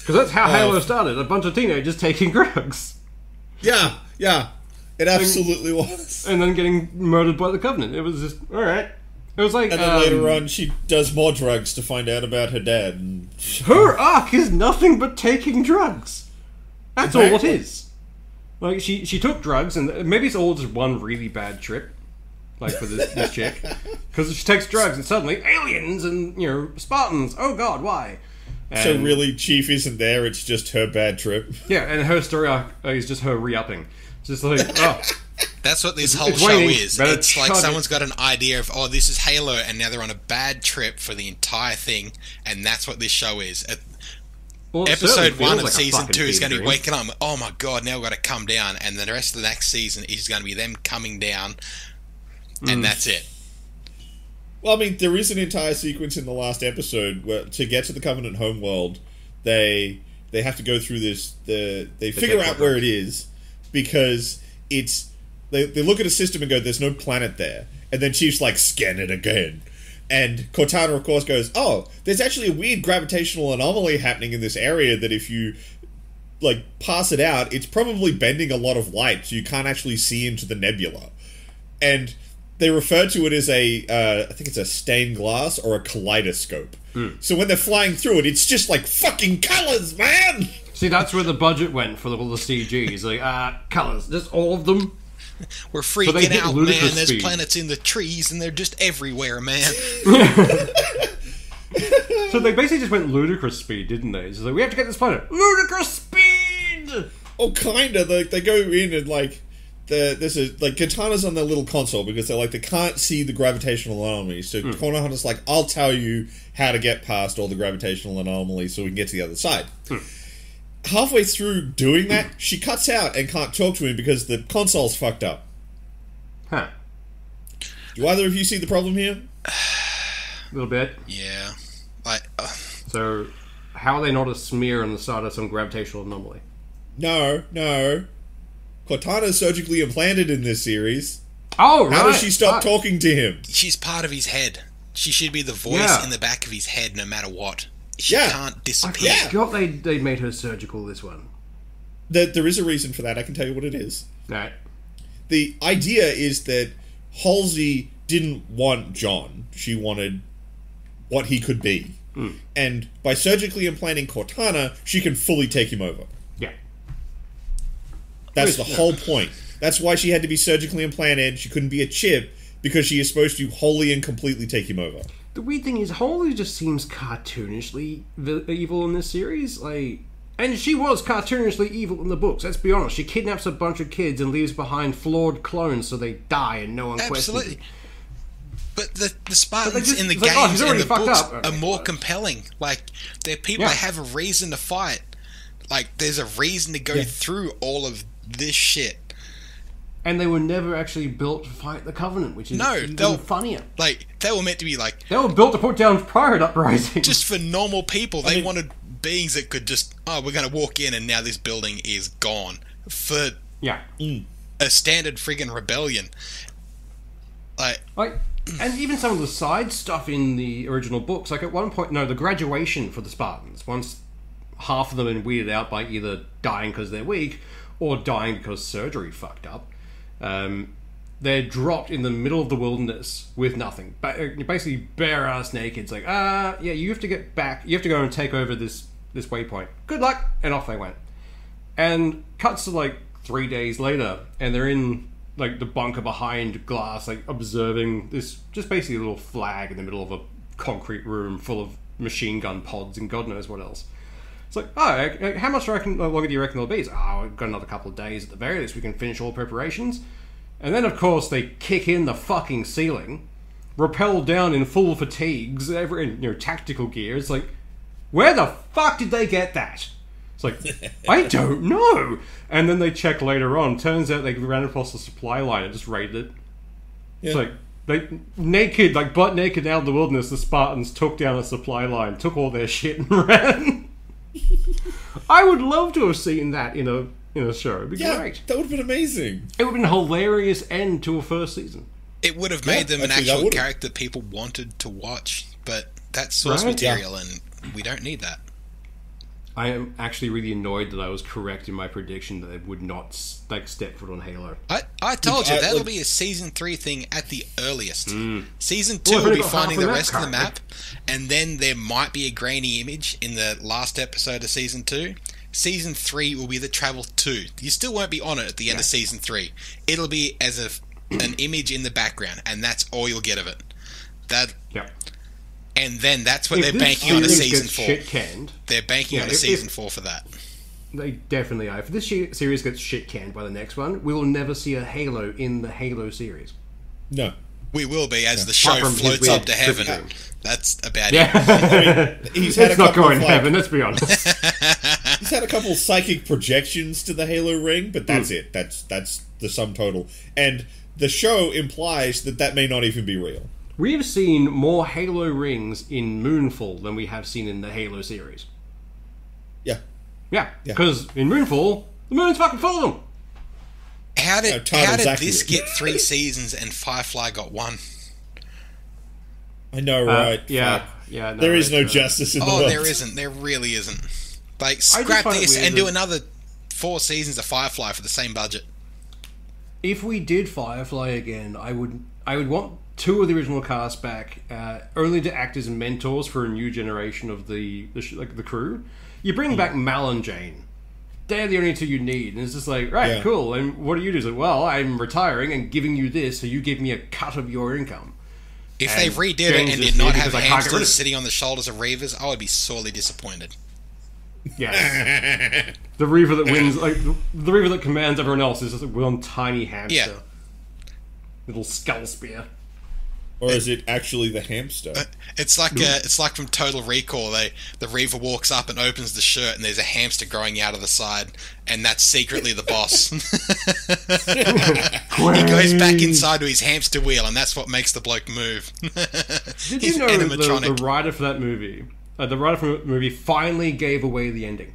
Because that's how Halo oh. started. A bunch of teenagers taking drugs. Yeah. Yeah. It absolutely was. And then getting murdered by the Covenant. It was just, alright. It was like. And then um, later on, she does more drugs to find out about her dad. And Her arc is nothing but taking drugs. That's all it is. Like she she took drugs, and maybe it's all just one really bad trip, like for this, this chick, because she takes drugs and suddenly aliens and you know Spartans. Oh God, why? so really, Chief isn't there. It's just her bad trip. yeah, and her story arc is just her re-upping. Just like oh, That's what this whole it's show raining, is. better It's like chug it. someone's got an idea of, oh, this is Halo, and now they're on a bad trip for the entire thing, and that's what this show is. At well, episode one of like season two is going to be waking up. Oh my god! Now we've got to come down, and then the rest of the next season is going to be them coming down, Mm. and that's it. Well, I mean, there is an entire sequence in the last episode where to get to the Covenant homeworld, they they have to go through this. The they figure out where it is because it's they they look at a system and go, "There's no planet there," and then Chief's like, "Scan it again." And Cortana, of course, goes, "Oh, there's actually a weird gravitational anomaly happening in this area that if you like pass it out, it's probably bending a lot of light, so you can't actually see into the nebula." And they refer to it as a, uh, I think it's a stained glass or a kaleidoscope. So when they're flying through it, it's just like fucking colors, man. See, that's where the budget went for all the CGs. Like, uh, colors, just all of them. We're freaking hit out, man. ludicrous There's speed. planets in the trees, and they're just everywhere, man. So they basically just went ludicrous speed, didn't they? It's like, we have to get this planet. Ludicrous speed! Oh, kind of. Like they go in and like the this is like Cortana's on their little console because they're like they can't see the gravitational anomalies. So hmm. Cortana's like, I'll tell you how to get past all the gravitational anomalies so we can get to the other side. Hmm. Halfway through doing that, she cuts out and can't talk to him because the console's fucked up. Huh. Do either of you see the problem here? A little bit. yeah. Like, uh, So, how are they not a smear on the side of some gravitational anomaly? No, no. Cortana's surgically implanted in this series. Oh, right. How does she stop Fuck. talking to him? she's part of his head. She should be the voice Yeah. in the back of his head no matter what. She Yeah. can't I disappear. Yeah. forgot they, they made her surgical this one. There, there is a reason for that. I can tell you what it is. Right. the idea is that Halsey didn't want John. She wanted what he could be. Hmm. And by surgically implanting Cortana, she can fully take him over. Yeah. That's the Which- whole point. That's why she had to be surgically implanted. She couldn't be a chip because she is supposed to wholly and completely take him over. The weird thing is, Holly just seems cartoonishly evil in this series. Like, and she was cartoonishly evil in the books. Let's be honest. She kidnaps a bunch of kids and leaves behind flawed clones so they die and no one questions. Absolutely. But the, the Spartans just- in the it's like, oh, games and the books up. are more compelling. Like, they're people Yeah. that have a reason to fight. Like, there's a reason to go through all of this shit. And they were never actually built to fight the Covenant, which is No, even they'll- funnier. Like, they were meant to be, like, They were built to put down pirate uprisings. just for normal people. They mean- wanted beings that could just, oh, we're going to walk in and now this building is gone. For yeah. Mm. a standard friggin' rebellion. Like, Like, and even some of the side stuff in the original books, like at one point, no, the graduation for the Spartans, once half of them been weirded out by either dying because they're weak or dying because surgery fucked up, um, they're dropped in the middle of the wilderness with nothing. Ba- uh, basically, bare ass naked. It's like, ah, yeah, you have to get back. You have to go and take over this this waypoint. Good luck, and off they went. And cuts to like three days later, and they're in like the bunker behind glass, like observing this just basically a little flag in the middle of a concrete room full of machine gun pods and God knows what else. It's like, oh, how much do reckon, longer do you reckon it'll be? It's, oh, we've got another couple of days at the very least. We can finish all preparations. And then, of course, they kick in the fucking ceiling, rappel down in full fatigues, every in, you know tactical gear. It's like, where the fuck did they get that? It's like, I don't know. And then they check later on. Turns out they ran across the supply line and just raided it. It's like they naked, like butt naked out of the wilderness. The Spartans took down a supply line, took all their shit, and ran. I would love to have seen that in a in a show. It'd be Yeah, great. that would have been amazing. It would have been a hilarious end to a first season. it would have made Yeah, them an actual character people wanted to watch. But that's source Right. material, and we don't need that. I am actually really annoyed that I was correct in my prediction that they would not s- like step foot on Halo. I, I told you I- that'll like- be a season three thing at the earliest. Hmm. Season two I've will be finding the of that rest of the map, and then there might be a grainy image in the last episode of season two. Season three will be the travel two. You still won't be on it at the end of season three. It'll be as a an image in the background, and that's all you'll get of it. That Yeah. And then that's what If they're banking on a season gets four. shit canned, They're banking Yeah, on a if- season if- four for that. they definitely are. If this series gets shit canned by the next one, we will never see a Halo in the Halo series. No. We will be as the show Apart from his floats up to heaven. tripping. That's about it. Yeah, He's had it's a not couple going to like- heaven. Let's be honest. He's had a couple psychic projections to the Halo ring, but that's Hmm. it. That's that's the sum total. And the show implies that that may not even be real. We have seen more Halo rings in Moonfall than we have seen in the Halo series. Yeah. Yeah, because in Moonfall, the moon's fucking full of them. How did title's how did accurate. this get three seasons and Firefly got one? I know, Uh, right? yeah, Fuck. yeah. No, There is no it's, uh, justice in the Oh, there isn't. There really isn't. Like scrap this and do another four seasons of Firefly for the same budget. if we did Firefly again, I would I would want two of the original cast back, uh, only to act as mentors for a new generation of the the, sh- like the crew. You bring back Mal and Jayne. They're the only two you need, and it's just like, right, Yeah. cool. And what do you do? It's like, well, I'm retiring and giving you this, so you give me a cut of your income. If they redid James it and did not have because I can't get rid of hamsters sitting on the shoulders of Reavers, I would be sorely disappointed. Yes. the Reaver that wins, like the, Reaver that commands everyone else, is just one tiny hamster, Yeah. little skull spear. Or is it actually the hamster? It's like uh, it's like from Total Recall. They the Reaver walks up and opens the shirt, and there's a hamster growing out of the side, and that's secretly the boss. he goes back inside to his hamster wheel, and that's what makes the bloke move. Did He's you know the, animatronic. the writer for that movie, uh, the writer for the movie, finally gave away the ending.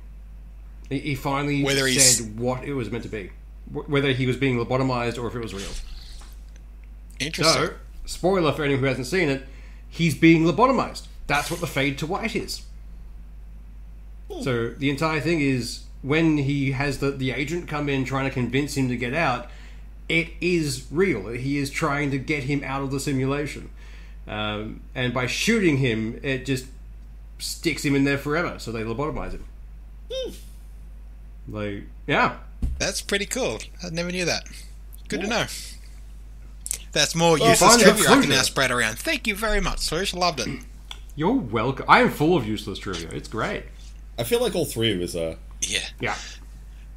He, he finally Whether he's- said what it was meant to be, Wh- whether he was being lobotomized or if it was real. Interesting. So, spoiler for anyone who hasn't seen it, he's being lobotomized. That's what the fade to white is. So the entire thing is when he has the, the agent come in trying to convince him to get out, it is real. He is trying to get him out of the simulation. Um, and by shooting him, it just sticks him in there forever. So they lobotomize him. Like, yeah. That's pretty cool. I never knew that. Good to know. That's more Well, useless trivia I can now spread around. Thank you very much, Swoosh. Loved it. You're welcome. I am full of useless trivia. It's great. I feel like all three of us are. Uh, yeah. Yeah.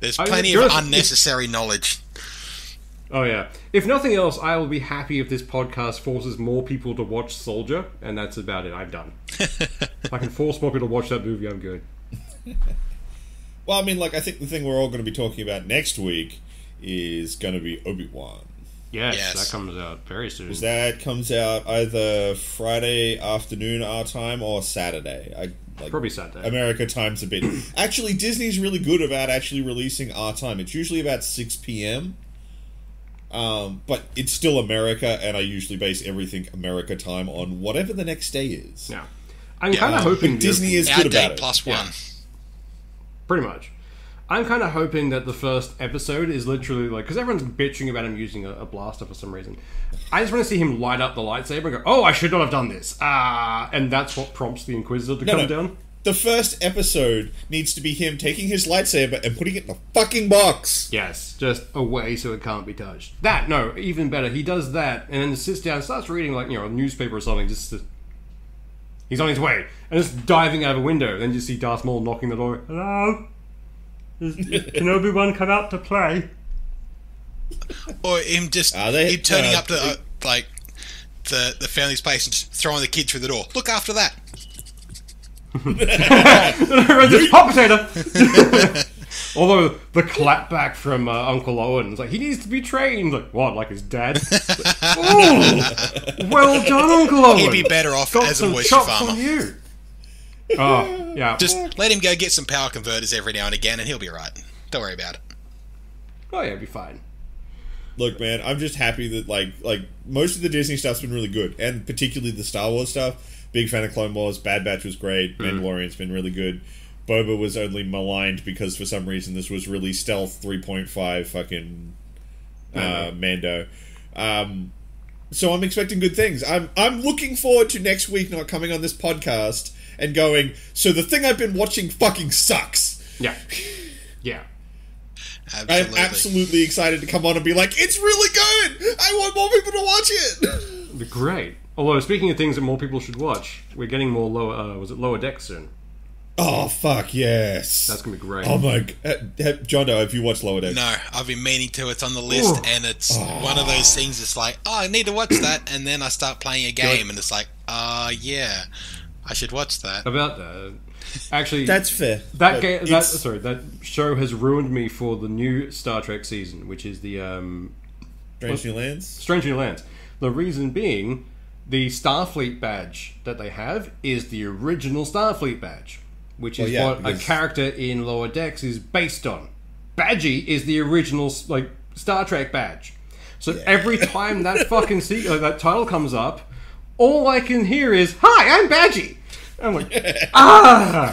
There's I- plenty of yours- unnecessary knowledge. Oh yeah. If nothing else, I will be happy if this podcast forces more people to watch Soldier, and that's about it. I'm done. if I can force more people to watch that movie, I'm good. Well, I mean, like, I think the thing we're all going to be talking about next week is going to be Obi Wan. Yes, Yes. that comes out very soon. That comes out either Friday afternoon our time or Saturday. I like Probably Saturday. America time's a bit. actually, Disney's really good about actually releasing our time. It's usually about six p.m. Um, but it's still America, and I usually base everything America time on whatever the next day is. yeah. I'm kind of um, hoping Disney is good about it. plus Yeah. one. pretty much. I'm kind of hoping that the first episode is literally like because everyone's bitching about him using a, a blaster for some reason. I just want to see him light up the lightsaber and go, "Oh, I should not have done this." Ah, and that's what prompts the Inquisitor to No, come no. down. The first episode needs to be him taking his lightsaber and putting it in a fucking box. Yes, just away so it can't be touched. That no, even better. He does that and then sits down, and starts reading like you know a newspaper or something. Just to, he's on his way and just diving out of a window. Then you see Darth Maul knocking the door. Hello, can Obi Wan come out to play? Or him just they- him turning uh, up to uh, like the the family's place and just throwing the kid through the door. Look after that. hot potato. Although the clapback from uh, Uncle Owen is like he needs to be trained. Like what? Like his dad? Ooh, well done, Uncle Owen. He'd be better off Got as a some moisture chops farmer. on you. Oh yeah, Just let him go get some power converters every now and again, and he'll be right. Don't worry about it. oh yeah, it'll be fine. Look, man, I'm just happy that like like most of the Disney stuff's been really good, and particularly the Star Wars stuff. Big fan of Clone Wars. Bad Batch was great. Mandalorian's been really good. Boba was only maligned because for some reason this was really stealth 3.5 fucking uh, Mando. Um, so I'm expecting good things. I'm I'm looking forward to next week not coming on this podcast and going. So the thing I've been watching fucking sucks. Yeah, yeah. Absolutely. I'm absolutely excited to come on and be like, it's really good. I want more people to watch it. Be great. Although speaking of things that more people should watch, we're getting more lower. Uh, was it lower deck soon? oh fuck yes. That's gonna be great. Oh my god, John Doe, have you watched Lower Deck? No, I've been meaning to. It's on the list, Ooh. and it's one of those things. It's like, oh, I need to watch that, and then I start playing a game, and it's like, uh, yeah, I should watch that. About that, actually, That's fair. that game. That sorry, that show has ruined me for the new Star Trek season, which is the um, Strange New Lands. Strange New Lands. The reason being, the Starfleet badge that they have is the original Starfleet badge, which is Well, yeah, what a character in Lower Decks is based on. Badgey is the original like Star Trek badge. So every time that fucking se- like, that title comes up, all I can hear is "Hi, I'm Badgey." I'm like, ah,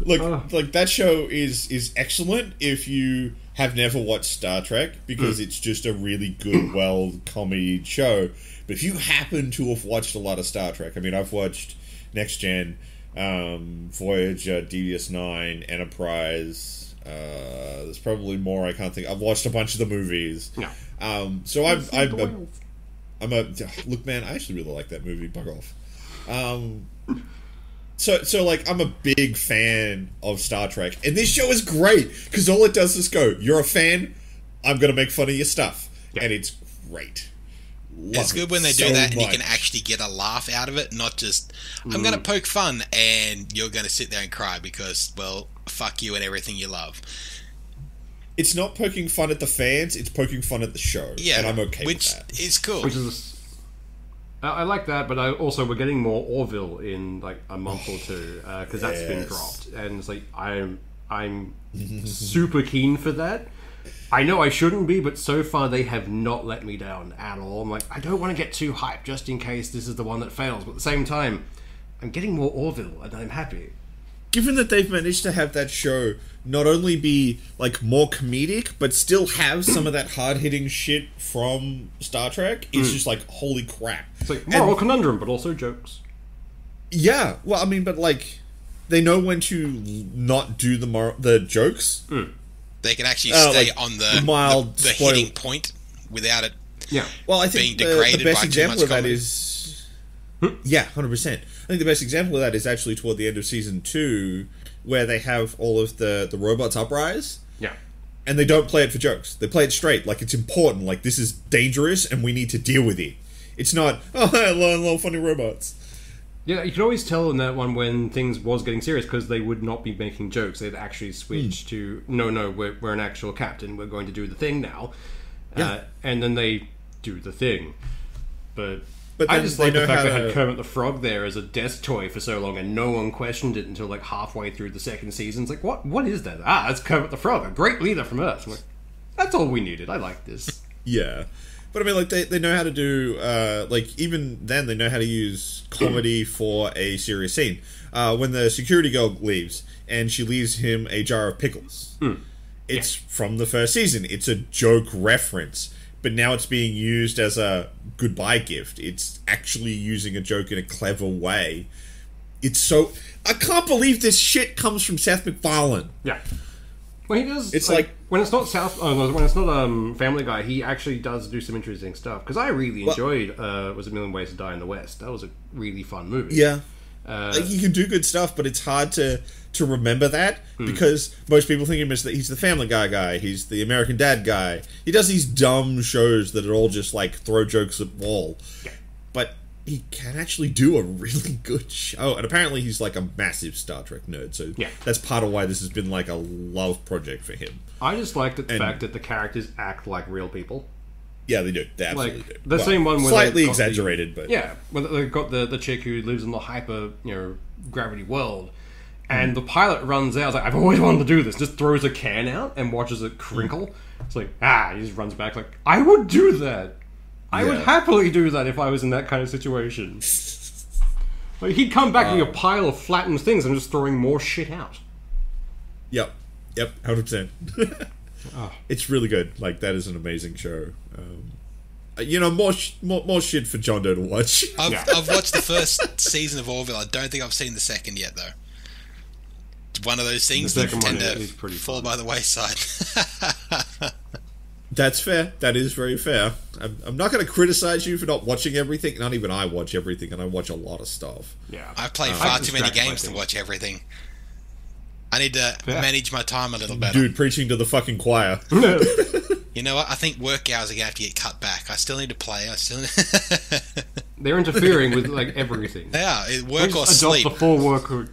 Look, like that show is is excellent if you have never watched Star Trek because it's just a really good, well comedy show. But if you happen to have watched a lot of Star Trek, I mean, I've watched Next Gen, um, Voyager, Devious Nine, Enterprise. Uh, there's probably more I can't think. I've watched a bunch of the movies. Yeah. Um, so I'm I'm a, I'm a look, man. I actually really like that movie. Bug off. Um, so so like I'm a big fan of Star Trek, and this show is great because all it does is go, "You're a fan. I'm gonna make fun of your stuff," Yeah. and it's great. Love It's good when they do so that and you can actually get a laugh out of it, not just I'm going to poke fun and you're going to sit there and cry because well, fuck you and everything you love. It's not poking fun at the fans; it's poking fun at the show. Yeah, and I'm okay which with that. is cool. Which is. I I like that, but I also we're getting more Orville in like a month or two uh, because that's been dropped, and it's like I'm I'm super keen for that. I know I shouldn't be, but so far they have not let me down at all. I'm like I don't want to get too hyped just in case this is the one that fails, but at the same time, I'm getting more Orville and I'm happy. Given that they've managed to have that show not only be like more comedic, but still have some of that hard hitting shit from Star Trek, it's mm. just like holy crap. It's like And- moral conundrum, but also jokes. Yeah, well, I mean, but like, they know when to not do the mor- the jokes. Mm. they can actually Uh, stay like, on the mild the, the hitting point without it. Yeah, Well, I think Being the, degraded the best by example of that comedy. is, hmm? yeah, hundred percent. I think the best example of that is actually toward the end of season two, where they have all of the the robots uprise. yeah. and they don't play it for jokes. They play it straight, like it's important, like this is dangerous and we need to deal with it. It's not, oh, I love, love funny robots. Yeah, you could always tell in that one when things was getting serious because they would not be making jokes. They'd actually switch Hmm. to no, no, we're, we're an actual captain. We're going to do the thing now, uh, Yeah. and then they do the thing. But, But I just like the fact they had to- Kermit the Frog there as a desk toy for so long, and no one questioned it until like halfway through the second season. It's like, what? What is that? Ah, it's Kermit the Frog, a great leader from Earth. I'm like, that's all we needed. I like this. Yeah. But I mean, like, they, they know how to do, uh, like, even then, they know how to use comedy for a serious scene. Uh, when the security girl leaves and she leaves him a jar of pickles, it's from the first season. It's a joke reference, but now it's being used as a goodbye gift. It's actually using a joke in a clever way. It's so. I can't believe this shit comes from Seth MacFarlane. Yeah. Well, he does. It's like- when it's not South, oh, no, when it's not um, Family Guy, he actually does do some interesting stuff. Because I really Well- enjoyed uh, was a Million Ways to Die in the West. That was a really fun movie. Yeah. Uh, like he can do good stuff, but it's hard to to remember that Hmm. because most people think of him as the, he's the Family Guy guy, he's the American Dad guy. He does these dumb shows that are all just like throw jokes at wall, but he can actually do a really good show. And apparently, he's like a massive Star Trek nerd, so Yeah. that's part of why this has been like a love project for him. I just liked the And- fact that the characters act like real people. Yeah, they do. They absolutely Like do. the Well, same one where slightly they've the- exaggerated, but Yeah, well, they've got the the chick who lives in the hyper you know gravity world, and the pilot runs out. I was like, I've always wanted to do this. Just throws a can out and watches it crinkle. It's like ah, he just runs back. Like I would do that. I would happily do that if I was in that kind of situation. Like he'd come back with a pile of flattened things and just throwing more shit out. Yep. Yep. Hundred percent. Ah. It's really good. Like that is an amazing show. Um, you know, more, sh- more more shit for John Doe to watch. I've, Yeah. I've watched the first season of Orville. I don't think I've seen the second yet, though. It's one of those things that second one tend to is pretty fall fun. by the wayside. That's fair. That is very fair. I'm, I'm not going to criticize you for not watching everything. Not even I watch everything, and I watch a lot of stuff. Yeah, I play uh, I far too many games to watch everything. I need to Yeah. manage my time a little better. Dude, preaching to the fucking choir. You know what? I think work hours are gonna have to get cut back. I still need to play. I still. They're interfering with like everything. yeah, it- We work or just adopt sleep. the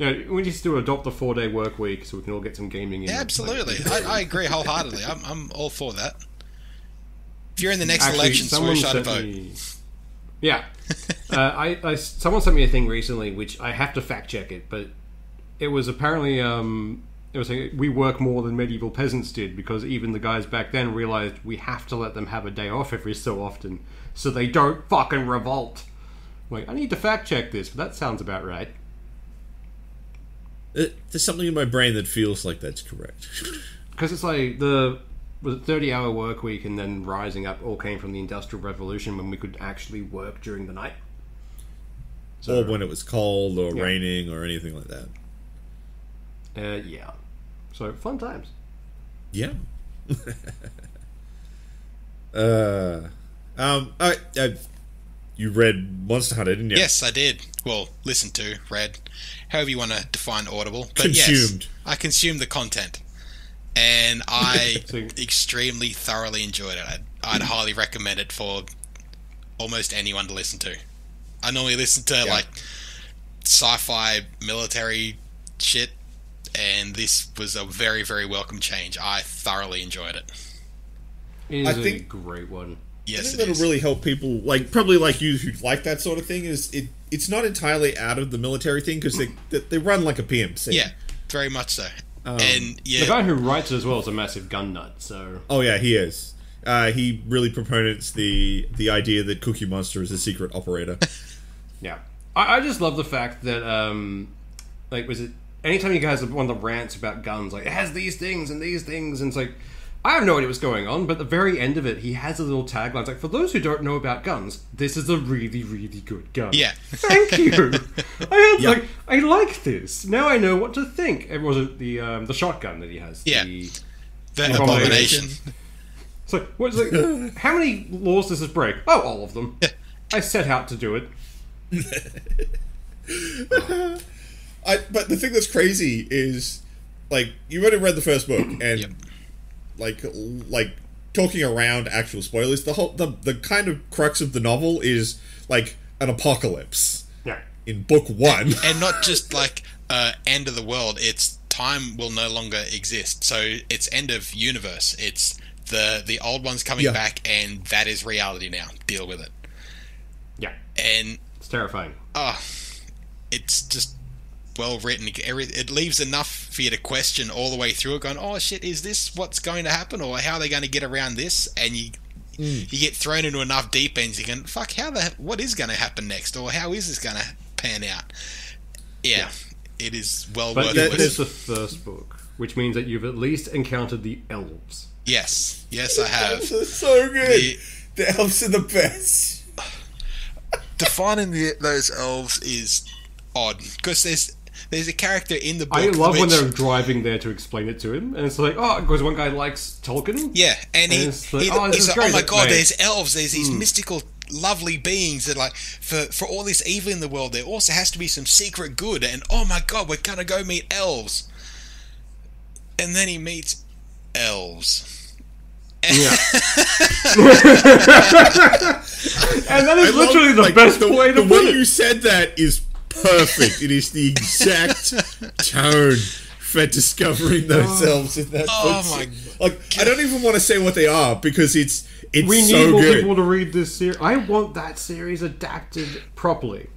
work. Yeah, we just to adopt the four day work week so we can all get some gaming in. Yeah, Like, absolutely. I, I agree wholeheartedly. I'm, I'm all for that. If you're in the next Actually, election, someone I'd sent vote. me. Yeah, uh, I, I someone sent me a thing recently which I have to fact check it, but it was apparently um it was like we work more than medieval peasants did because even the guys back then realized we have to let them have a day off every so often so they don't fucking revolt. Like I need to fact check this, but that sounds about right. Uh, There's something in my brain that feels like that's correct. because it's like the was it thirty hour work week and then rising up all came from the industrial revolution when we could actually work during the night. or when it was cold or Yeah. raining or anything like that. Uh, yeah, so fun times. Yeah. uh, um, I, I, you read Monster Hunter, didn't you? Yes, I did. Well, listen to, read, however you want to define audible. But Consumed. yes, I consumed the content. And I extremely thoroughly enjoyed it. I'd, I'd highly recommend it for almost anyone to listen to. I normally listen to like sci-fi military shit and this was a very very welcome change. I thoroughly enjoyed it. It is I a think- great one. I Yes, think it that'll is. really help people, like probably like you who like that sort of thing. Is it? It's not entirely out of the military thing because they, they they run like a PMC. Yeah, very much so. Um, and The guy who writes it as well is a massive gun nut. So Oh yeah, he is. Uh, he really proponents the the idea that Cookie Monster is a secret operator. yeah, I, I just love the fact that um, like was it anytime you guys have one of the rants about guns, like it has these things and these things, and it's like. I have no idea what's going on, but at the very end of it, he has a little tagline. It's like, for those who don't know about guns, this is a really, really good gun. Yeah. Thank you. I had, Yeah. like, I like this. Now I know what to think. It was it the um, the shotgun that he has. Yeah. The, the Abomination. abomination. It's what's like, how many laws does this break? Oh, all of them. I set out to do it. I, but the thing that's crazy is, like, you already read the first book, and Yep. Like, like talking around actual spoilers. The whole the the kind of crux of the novel is like an apocalypse Yeah. in book one. and not just like uh, end of the world. It's time will no longer exist. So it's end of universe. It's the the old ones coming Yeah. back, and that is reality now. Deal with it. Yeah. And It's terrifying. oh, it's just well written. Every it leaves enough for you to question all the way through it. Going, oh shit, is this what's going to happen, or how are they going to get around this? And you. Mm. You get thrown into enough deep ends, you can fuck. How the what is going to happen next, or how is this going to pan out? Yeah, it is well But worth that- it. this is the first book, which means that you've at least encountered the elves. Yes, yes, I have. Elves are so good. The- The elves are the best. Defining the, those elves is odd because there's there's a character in the book. I love when they're driving there to explain it to him, and it's like, oh, because one guy likes Tolkien. Yeah, and, And it's like, he- oh, he's like, great, oh my but god, mate- there's elves, there's these hmm. mystical, lovely beings that like for for all this evil in the world, there also has to be some secret good, and oh my god, we're gonna go meet elves, and then he meets elves. Yeah. and that is I love, literally the like, best the, way to the put way it. you said that is perfect. it is the exact tone for discovering themselves elves in that Oh book. my Like I don't even want to say what they are because it's it's We need so more good. people to read this series. I want that series adapted properly.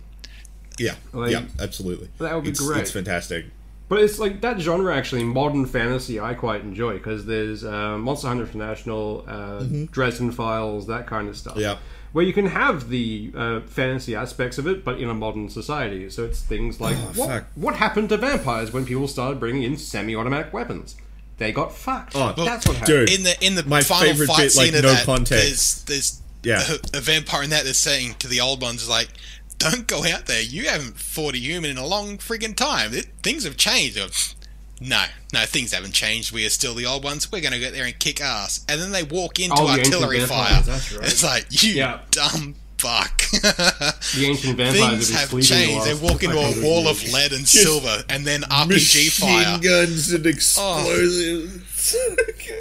yeah, Like, yeah, absolutely. that would be it's, great. It's fantastic. But it's like that genre actually, modern fantasy, I quite enjoy because there's uh, Monster Hunter International, uh, Dresden Files, that kind of stuff. Mm-hmm. Yeah. Where you can have the uh, fantasy aspects of it, but in a modern society. So it's things like what, Oh, fuck. what happened to vampires when people started bringing in semi-automatic weapons? They got fucked. Oh, That's what happened. dude. in the in the My final favorite fight bit, like, scene of no that, context. there's there's Yeah. a, a vampire in that that's saying to the old ones like, "Don't go out there. You haven't fought a human in a long friggin' time. It, things have changed." Or, no, no, things haven't changed. We are still the old ones. We're going to go there and kick ass. And then they walk into Oh, the artillery fire. that's right. It's like you Yeah. dumb fuck. the ancient vampires Things have have been sleeping changed. They walk into a wall years. of lead and silver, and then RPG Machine fire. guns and oh. explosives.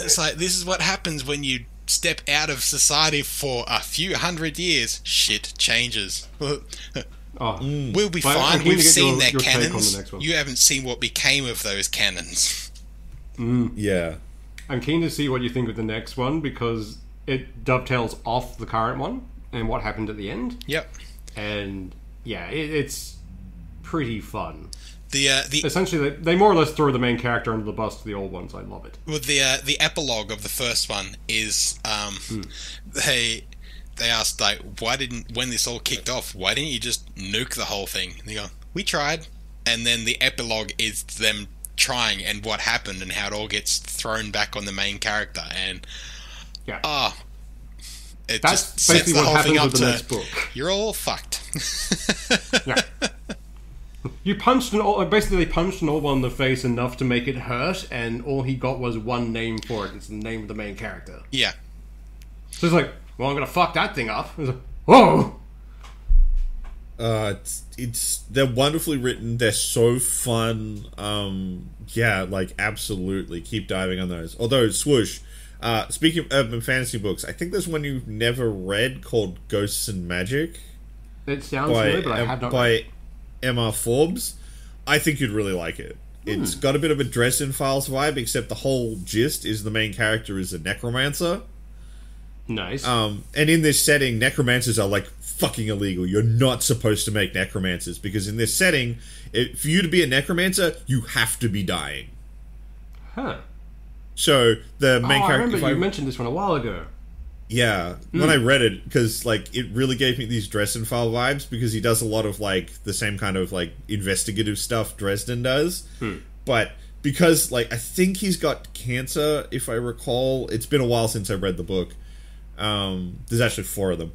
It's like this is what happens when you step out of society for a few hundred years. Shit changes. Oh, We'll be But fine. We've seen your- their your take on the cannons. You haven't seen what became of those cannons. yeah. I'm keen to see what you think of the next one because it dovetails off the current one and what happened at the end. Yep. And yeah, it, it's pretty fun. The uh, the Essentially, they, they more or less throw the main character under the bus to the old ones. I love it. well, the uh, the epilogue of the first one is um, Hmm. they they asked like why didn't when this all kicked off why didn't you just nuke the whole thing? And they go we tried, and then the epilogue is them trying and what happened and how it all gets thrown back on the main character and Yeah. ah, it That's just sets basically the what whole thing up to book. you're all fucked. Yeah. You punched an all, basically they punched an Orban in the face enough to make it hurt, and all he got was one name for it. It's the name of the main character. yeah, So it's like, well, I'm gonna fuck that thing up. Like, whoa! Uh, it's, it's they're wonderfully written. They're so fun. Um, yeah, like absolutely keep diving on those. Although swoosh. Uh, speaking of urban fantasy books, I think there's one you've never read called Ghosts and Magic It sounds by familiar, but I have not. by M.R. Forbes. I think you'd really like it. Hmm. It's got a bit of a Dresden Files vibe, except the whole gist is the main character is a necromancer. Nice. Um, and in this setting, necromancers are like fucking illegal. You're not supposed to make necromancers because in this setting, if, for you to be a necromancer, you have to be dying. huh. So the Oh, main I character, remember you I- mentioned this one a while ago. yeah, when I read it, because like it really gave me these Dresden File vibes because he does a lot of like the same kind of like investigative stuff Dresden does, but because like I think he's got cancer, if I recall. It's been a while since I read the book. Um, there's actually four of them,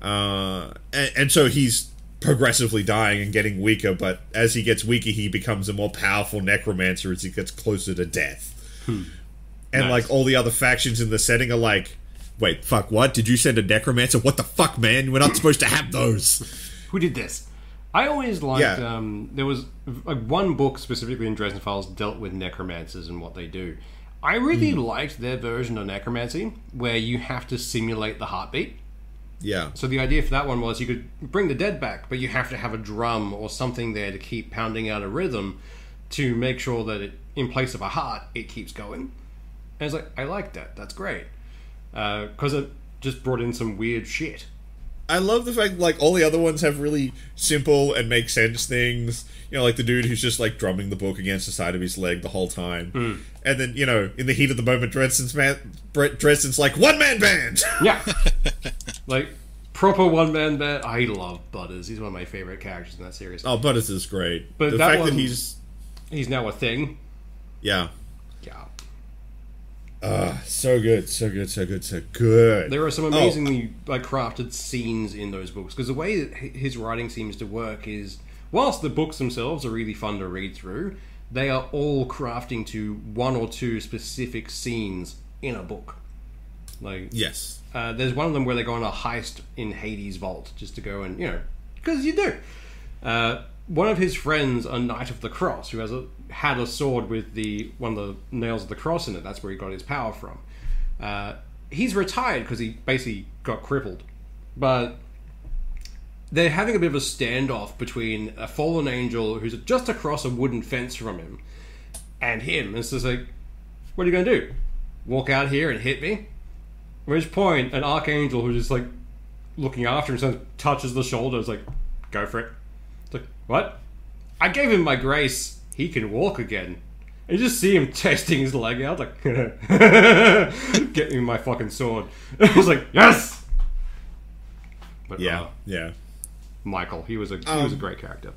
uh, and, and so he's progressively dying and getting weaker. But as he gets weaker, he becomes a more powerful necromancer as he gets closer to death. And Nice. like all the other factions in the setting are like, wait, fuck, what? Did you send a necromancer? What the fuck, man? We're not supposed to have those. Who did this? I always liked. Yeah. Um, there was like one book specifically in Dresden Files dealt with necromancers and what they do. I really Hmm. liked their version of necromancy, where you have to simulate the heartbeat. Yeah. So the idea for that one was you could bring the dead back, but you have to have a drum or something there to keep pounding out a rhythm to make sure that it, in place of a heart, it keeps going. And it's like I like that. That's great because it just brought in some weird shit. I love the fact like all the other ones have really simple and make sense things. You know, like the dude who's just like drumming the book against the side of his leg the whole time. Hmm. And then, you know, in the heat of the moment, Dresden's man, Brett Dresden's like one man band. Yeah, like proper one man band. I love Butters. He's one of my favorite characters in that series. oh, Butters is great. But the fact one- that he's He's now a thing. Yeah, uh, so good, so good, so good, so good. there are some Oh. amazingly like crafted scenes in those books because the way that his writing seems to work is, whilst the books themselves are really fun to read through, they are all crafting to one or two specific scenes in a book. Like yes. Uh, there's one of them where they go on a heist in Hades' vault just to go and you know, because you do. Uh, one of his friends, a knight of the cross, who has a had a sword with the one of the nails of the cross in it. That's where he got his power from. Uh, he's retired because he basically got crippled, but they're having a bit of a standoff between a fallen angel who's just across a wooden fence from him and him. And It's just like, what are you going to do? Walk out here and hit me? At which point, an archangel who's just like looking after him touches the shoulder. It's like, go for it. It's like, what? I gave him my grace. He can walk again. And you just see him testing his leg out, like, get me my fucking sword. I was like, yes! But, Yeah, uh, yeah. Michael, he was a he was a great character.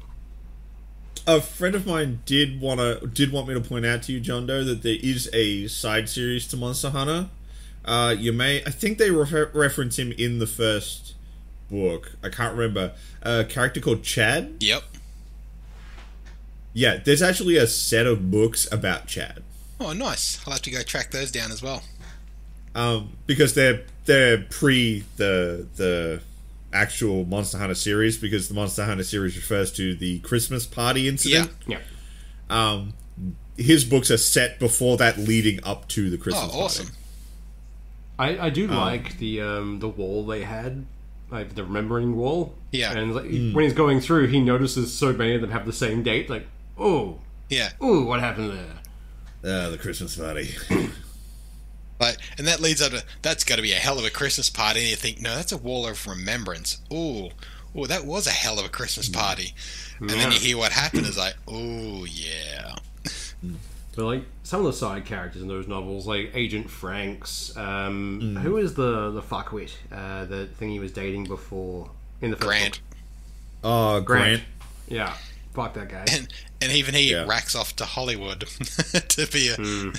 A friend of mine did wanna did want me to point out to you, John Doe, that there is a side series to Monster Hunter. Uh, you may, I think they refer- reference him in the first book. I can't remember. A character called Chad. Yep. Yeah, there's actually a set of books about Chad. Oh, nice. I'll have to go track those down as well. um, because they're they're pre the the actual Monster Hunter series because the Monster Hunter series refers to the Christmas party incident. Yeah. Um, his books are set before that, leading up to the Christmas Oh, awesome. party. I, I do like the um, the wall they had, like the remembering wall. Yeah. And like, when he's going through, he notices so many of them have the same date. Like, oh, Yeah. oh, what happened there? Ah, the Christmas party. Like, and that leads up to that's got to be a hell of a Christmas party. And you think, no, that's a wall of remembrance. Ooh, ooh, that was a hell of a Christmas party. And then you hear what happened. Is like, oh yeah, But like some of the side characters in those novels, like Agent Franks, um, Mm. who is the the fuckwit, uh, the thing he was dating before in the first Grant. book? Oh, Grant. Yeah, fuck that guy. and, and even he Yeah. racks off to Hollywood to be a, Hmm.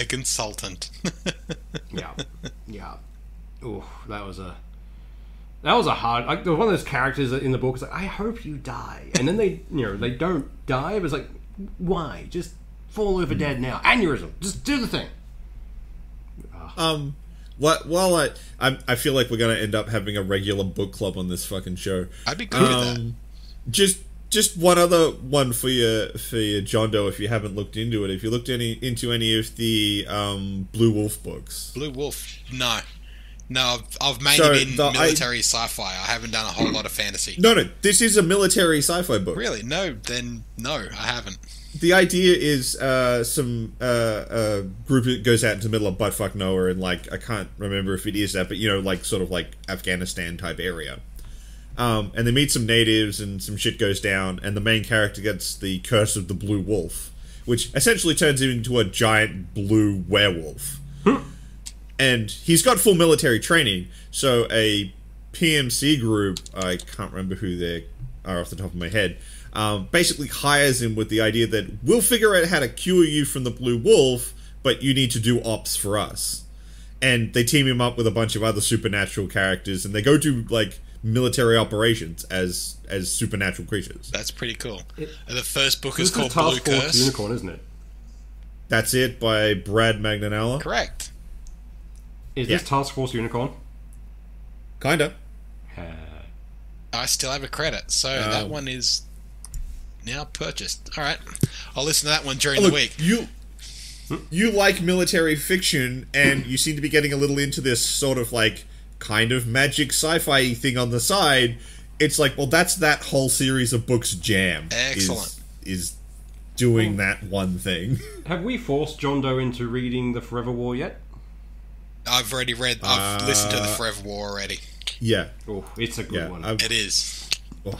a consultant. yeah, yeah. Ooh, that was a that was a hard. Like, there was one of those characters in the book. It's like, I hope you die, and then they, you know, they don't die. It was like, why? Just fall over dead now. Aneurysm. Just do the thing. Um, what? While I, I, I feel like we're gonna end up having a regular book club on this fucking show. I'd be good with that. Um, just, just one other one for your for you, John Doe. If you haven't looked into it, if you looked any into any of the um, Blue Wolf books, Blue Wolf, no. No, I've, I've mainly So, been the- I- military sci-fi. I haven't done a whole lot of fantasy. no, no, this is a military sci-fi book. Really? No, then no, I haven't. the idea is uh, some uh, uh, group that goes out into the middle of buttfuck nowhere and like I can't remember if it is that, but you know, like sort of like Afghanistan type area. Um, and they meet some natives and some shit goes down, and the main character gets the curse of the blue wolf, which essentially turns him into a giant blue werewolf. and he's got full military training, so a PMC group, I can't remember who they are off the top of my head, um, basically hires him with the idea that we'll figure out how to cure you from the blue wolf, but you need to do ops for us. And they team him up with a bunch of other supernatural characters, and they go to like military operations as as supernatural creatures. That's pretty cool. It- the first book is called is Blue Task Force Curse. Unicorn, isn't it? That's it by Brad Magnarella. Correct. Is Yeah. this Task Force Unicorn? Kinda. Uh, I still have a credit, so that Um, one is now purchased. All right, I'll listen to that one during Oh, the look, week. you you like military fiction, and you seem to be getting a little into this sort of like kind of magic sci-fi thing on the side. It's like, well, that's that whole series of books. Jam Excellent. is, is doing that one thing. have we forced John Doe into reading the Forever War yet? I've already read. I've listened to the Uh, Forever War already. yeah, Oh, it's a good yeah. one. I've- It is. oh,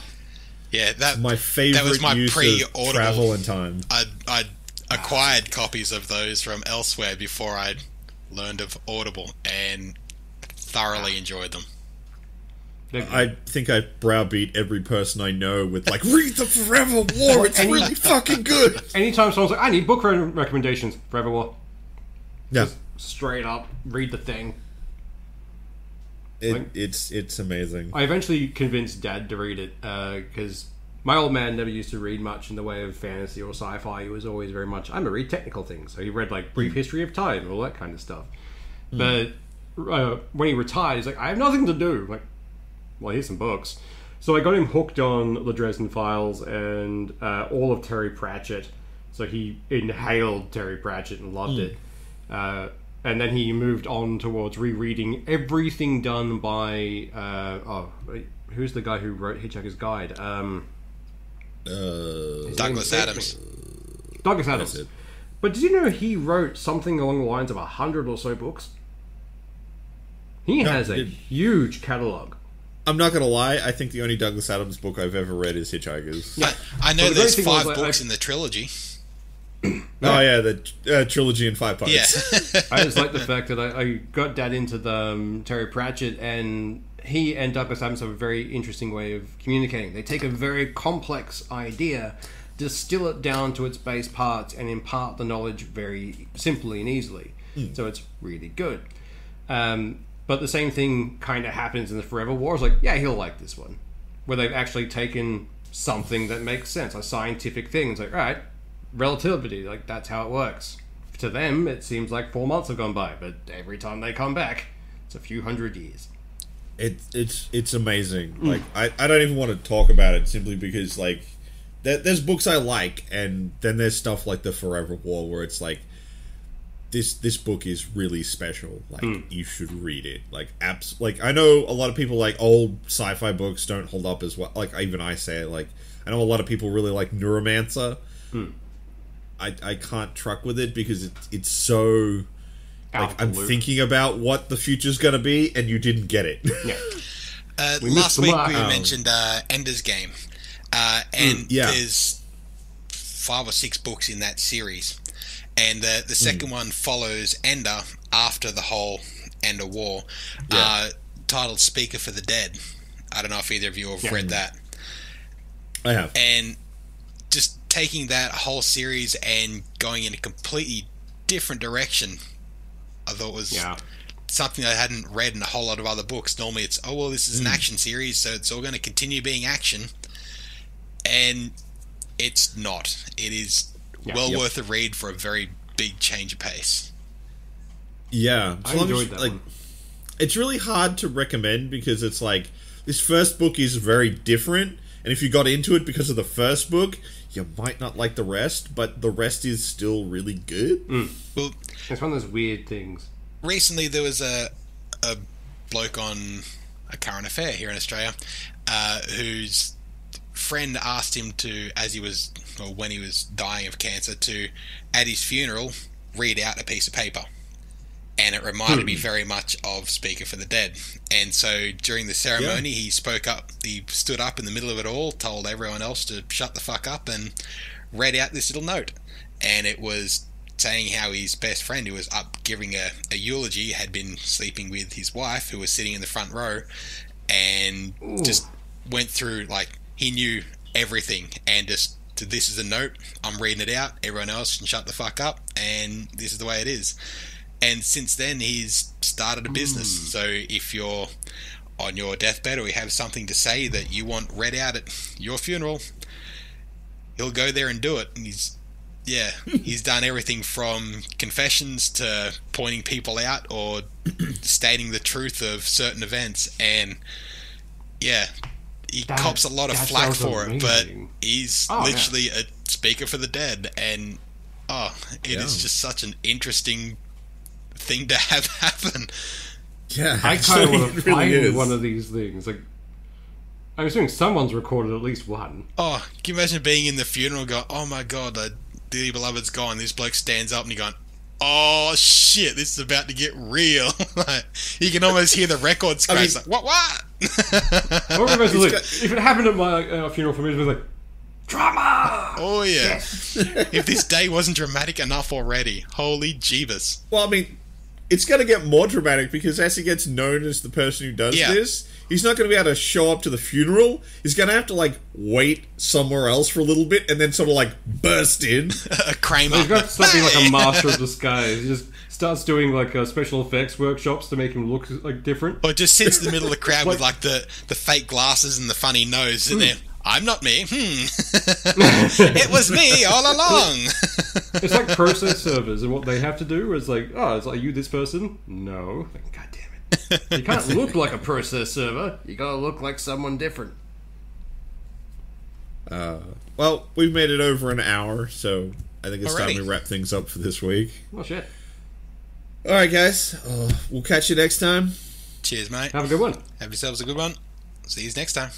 Yeah, that my favorite that was my use pre-audible. travel and time. I I acquired copies of those from elsewhere before I learned of Audible and thoroughly enjoyed them. I think I browbeat every person I know with like, read the Forever War. It's Any- really fucking good. Anytime someone's like, I need book re- recommendations, Forever War, Yeah, straight up, read the thing. it, it's it's amazing. I eventually convinced Dad to read it uh, because my old man never used to read much in the way of fantasy or sci-fi. He was always very much I'm a read technical things. So he read like Brief hmm. History of Time all that kind of stuff. Hmm. But uh, when he retired, he's like, I have nothing to do. I'm like, well, here's some books. So I got him hooked on the Dresden Files and uh, all of Terry Pratchett. So he inhaled Terry Pratchett and loved it. Uh, and then he moved on towards rereading everything done by uh, oh, who's the guy who wrote Hitchhiker's Guide? Um, Uh, Douglas Adams. Douglas Adams. But did you know he wrote something along the lines of a hundred or so books? He has a did- huge catalog. I'm not gonna lie. I think the only Douglas Adams book I've ever read is Hitchhikers. I, I know Well, the there's great was, five books I- in the trilogy. Oh yeah, the uh, trilogy in five parts. Yeah. I just like the fact that I, I got Dad into the um, Terry Pratchett, and he and Douglas Adams have a very interesting way of communicating. They take a very complex idea, distill it down to its base parts, and impart the knowledge very simply and easily. So it's really good. Um, but the same thing kind of happens in the Forever War. It's like, yeah, he'll like this one, where they've actually taken something that makes sense, a scientific thing. It's like, right, relativity, like that's how it works. To them, it seems like four months have gone by, but every time they come back, it's a few hundred years. It, it's it's amazing. Hmm. Like I, I don't even want to talk about it simply because like there, there's books I like, and then there's stuff like the Forever War where it's like this this book is really special. Like you should read it. Like apps. Like I know a lot of people like old sci-fi books don't hold up as well. Like even I say it. Like I know a lot of people really like Neuromancer. I I can't truck with it because it's it's so. Like I'm thinking about what the future's gonna be, and you didn't get it. Yeah. Uh, We last week we Um, mentioned uh, Ender's Game, uh, and yeah. there's five or six books in that series, and the the second one follows Ender after the whole Ender War, uh, titled "Speaker for the Dead." I don't know if either of you have read that, I have. and just taking that whole series and going in a completely different direction. I thought was Yeah. something I hadn't read in a whole lot of other books. Normally, it's oh well, this is an Hmm. action series, so it's all going to continue being action, and it's not. It is Yeah. well Yep. worth a read for a very big change of pace. Yeah, as I long as- enjoyed that like, one. It's really hard to recommend because it's like this first book is very different, and if you got into it because of the first book, you might not like the rest, but the rest is still really good. Well, It's one of those weird things. recently there was a a bloke on a current affair here in Australia uh, whose friend asked him to, as he was or when he was dying of cancer, to at his funeral read out a piece of paper. And it reminded me hmm. very much of Speaker for the Dead. And so during the ceremony, he spoke up, he stood up in the middle of it all, told everyone else to shut the fuck up, and read out this little note. And it was saying how his best friend, who was up giving a, a eulogy, had been sleeping with his wife, who was sitting in the front row, and just went through like he knew everything, and just this is a note. I'm reading it out. Everyone else can shut the fuck up, and this is the way it is. And since then, he's started a business. Hmm. So if you're on your deathbed or you have something to say that you want read out at your funeral, he'll go there and do it. And he's yeah, he's done everything from confessions to pointing people out or stating the truth of certain events. And yeah, he That- cops a lot of that flack sounds for it, but he's Oh, yeah. literally a speaker for the dead. And oh, it is Yeah. just such an interesting thing to have happen. Yeah, I kind of actually, want to it really find is. one of these things. Like, I'm assuming someone's recorded at least one. Oh, can you imagine being in the funeral and go, oh my god, the dearly beloved's gone. This bloke stands up and you're going, oh shit, this is about to get real. like, you can almost hear the record scratch. mean- like, what, what? Or if, it's like, got- if it happened at my uh, funeral for me, it was like, drama! oh yeah. if this day wasn't dramatic enough already, holy jeebus. Well, I mean, it's going to get more dramatic because as he gets known as the person who does Yeah. this, he's not going to be able to show up to the funeral. He's going to have to like wait somewhere else for a little bit and then sort of like burst in. a Kramer. He's got to stop like a master of disguise. He just starts doing like uh, special effects workshops to make him look like different. Or just sits in the middle of the crowd with Like- like the, the fake glasses and the funny nose, and there. I'm not me. Hmm. it was me all along. It's like process servers, and what they have to do is like, oh, it's like, are you this person? No. Like, God damn it. You can't look like a process server. You gotta look like someone different. Well, we've made it over an hour, so I think it's time Alrighty. we wrap things up for this week. Oh shit. All right, guys. Uh, we'll catch you next time. Cheers, mate. Have a good one. Have yourselves a good one. See you next time.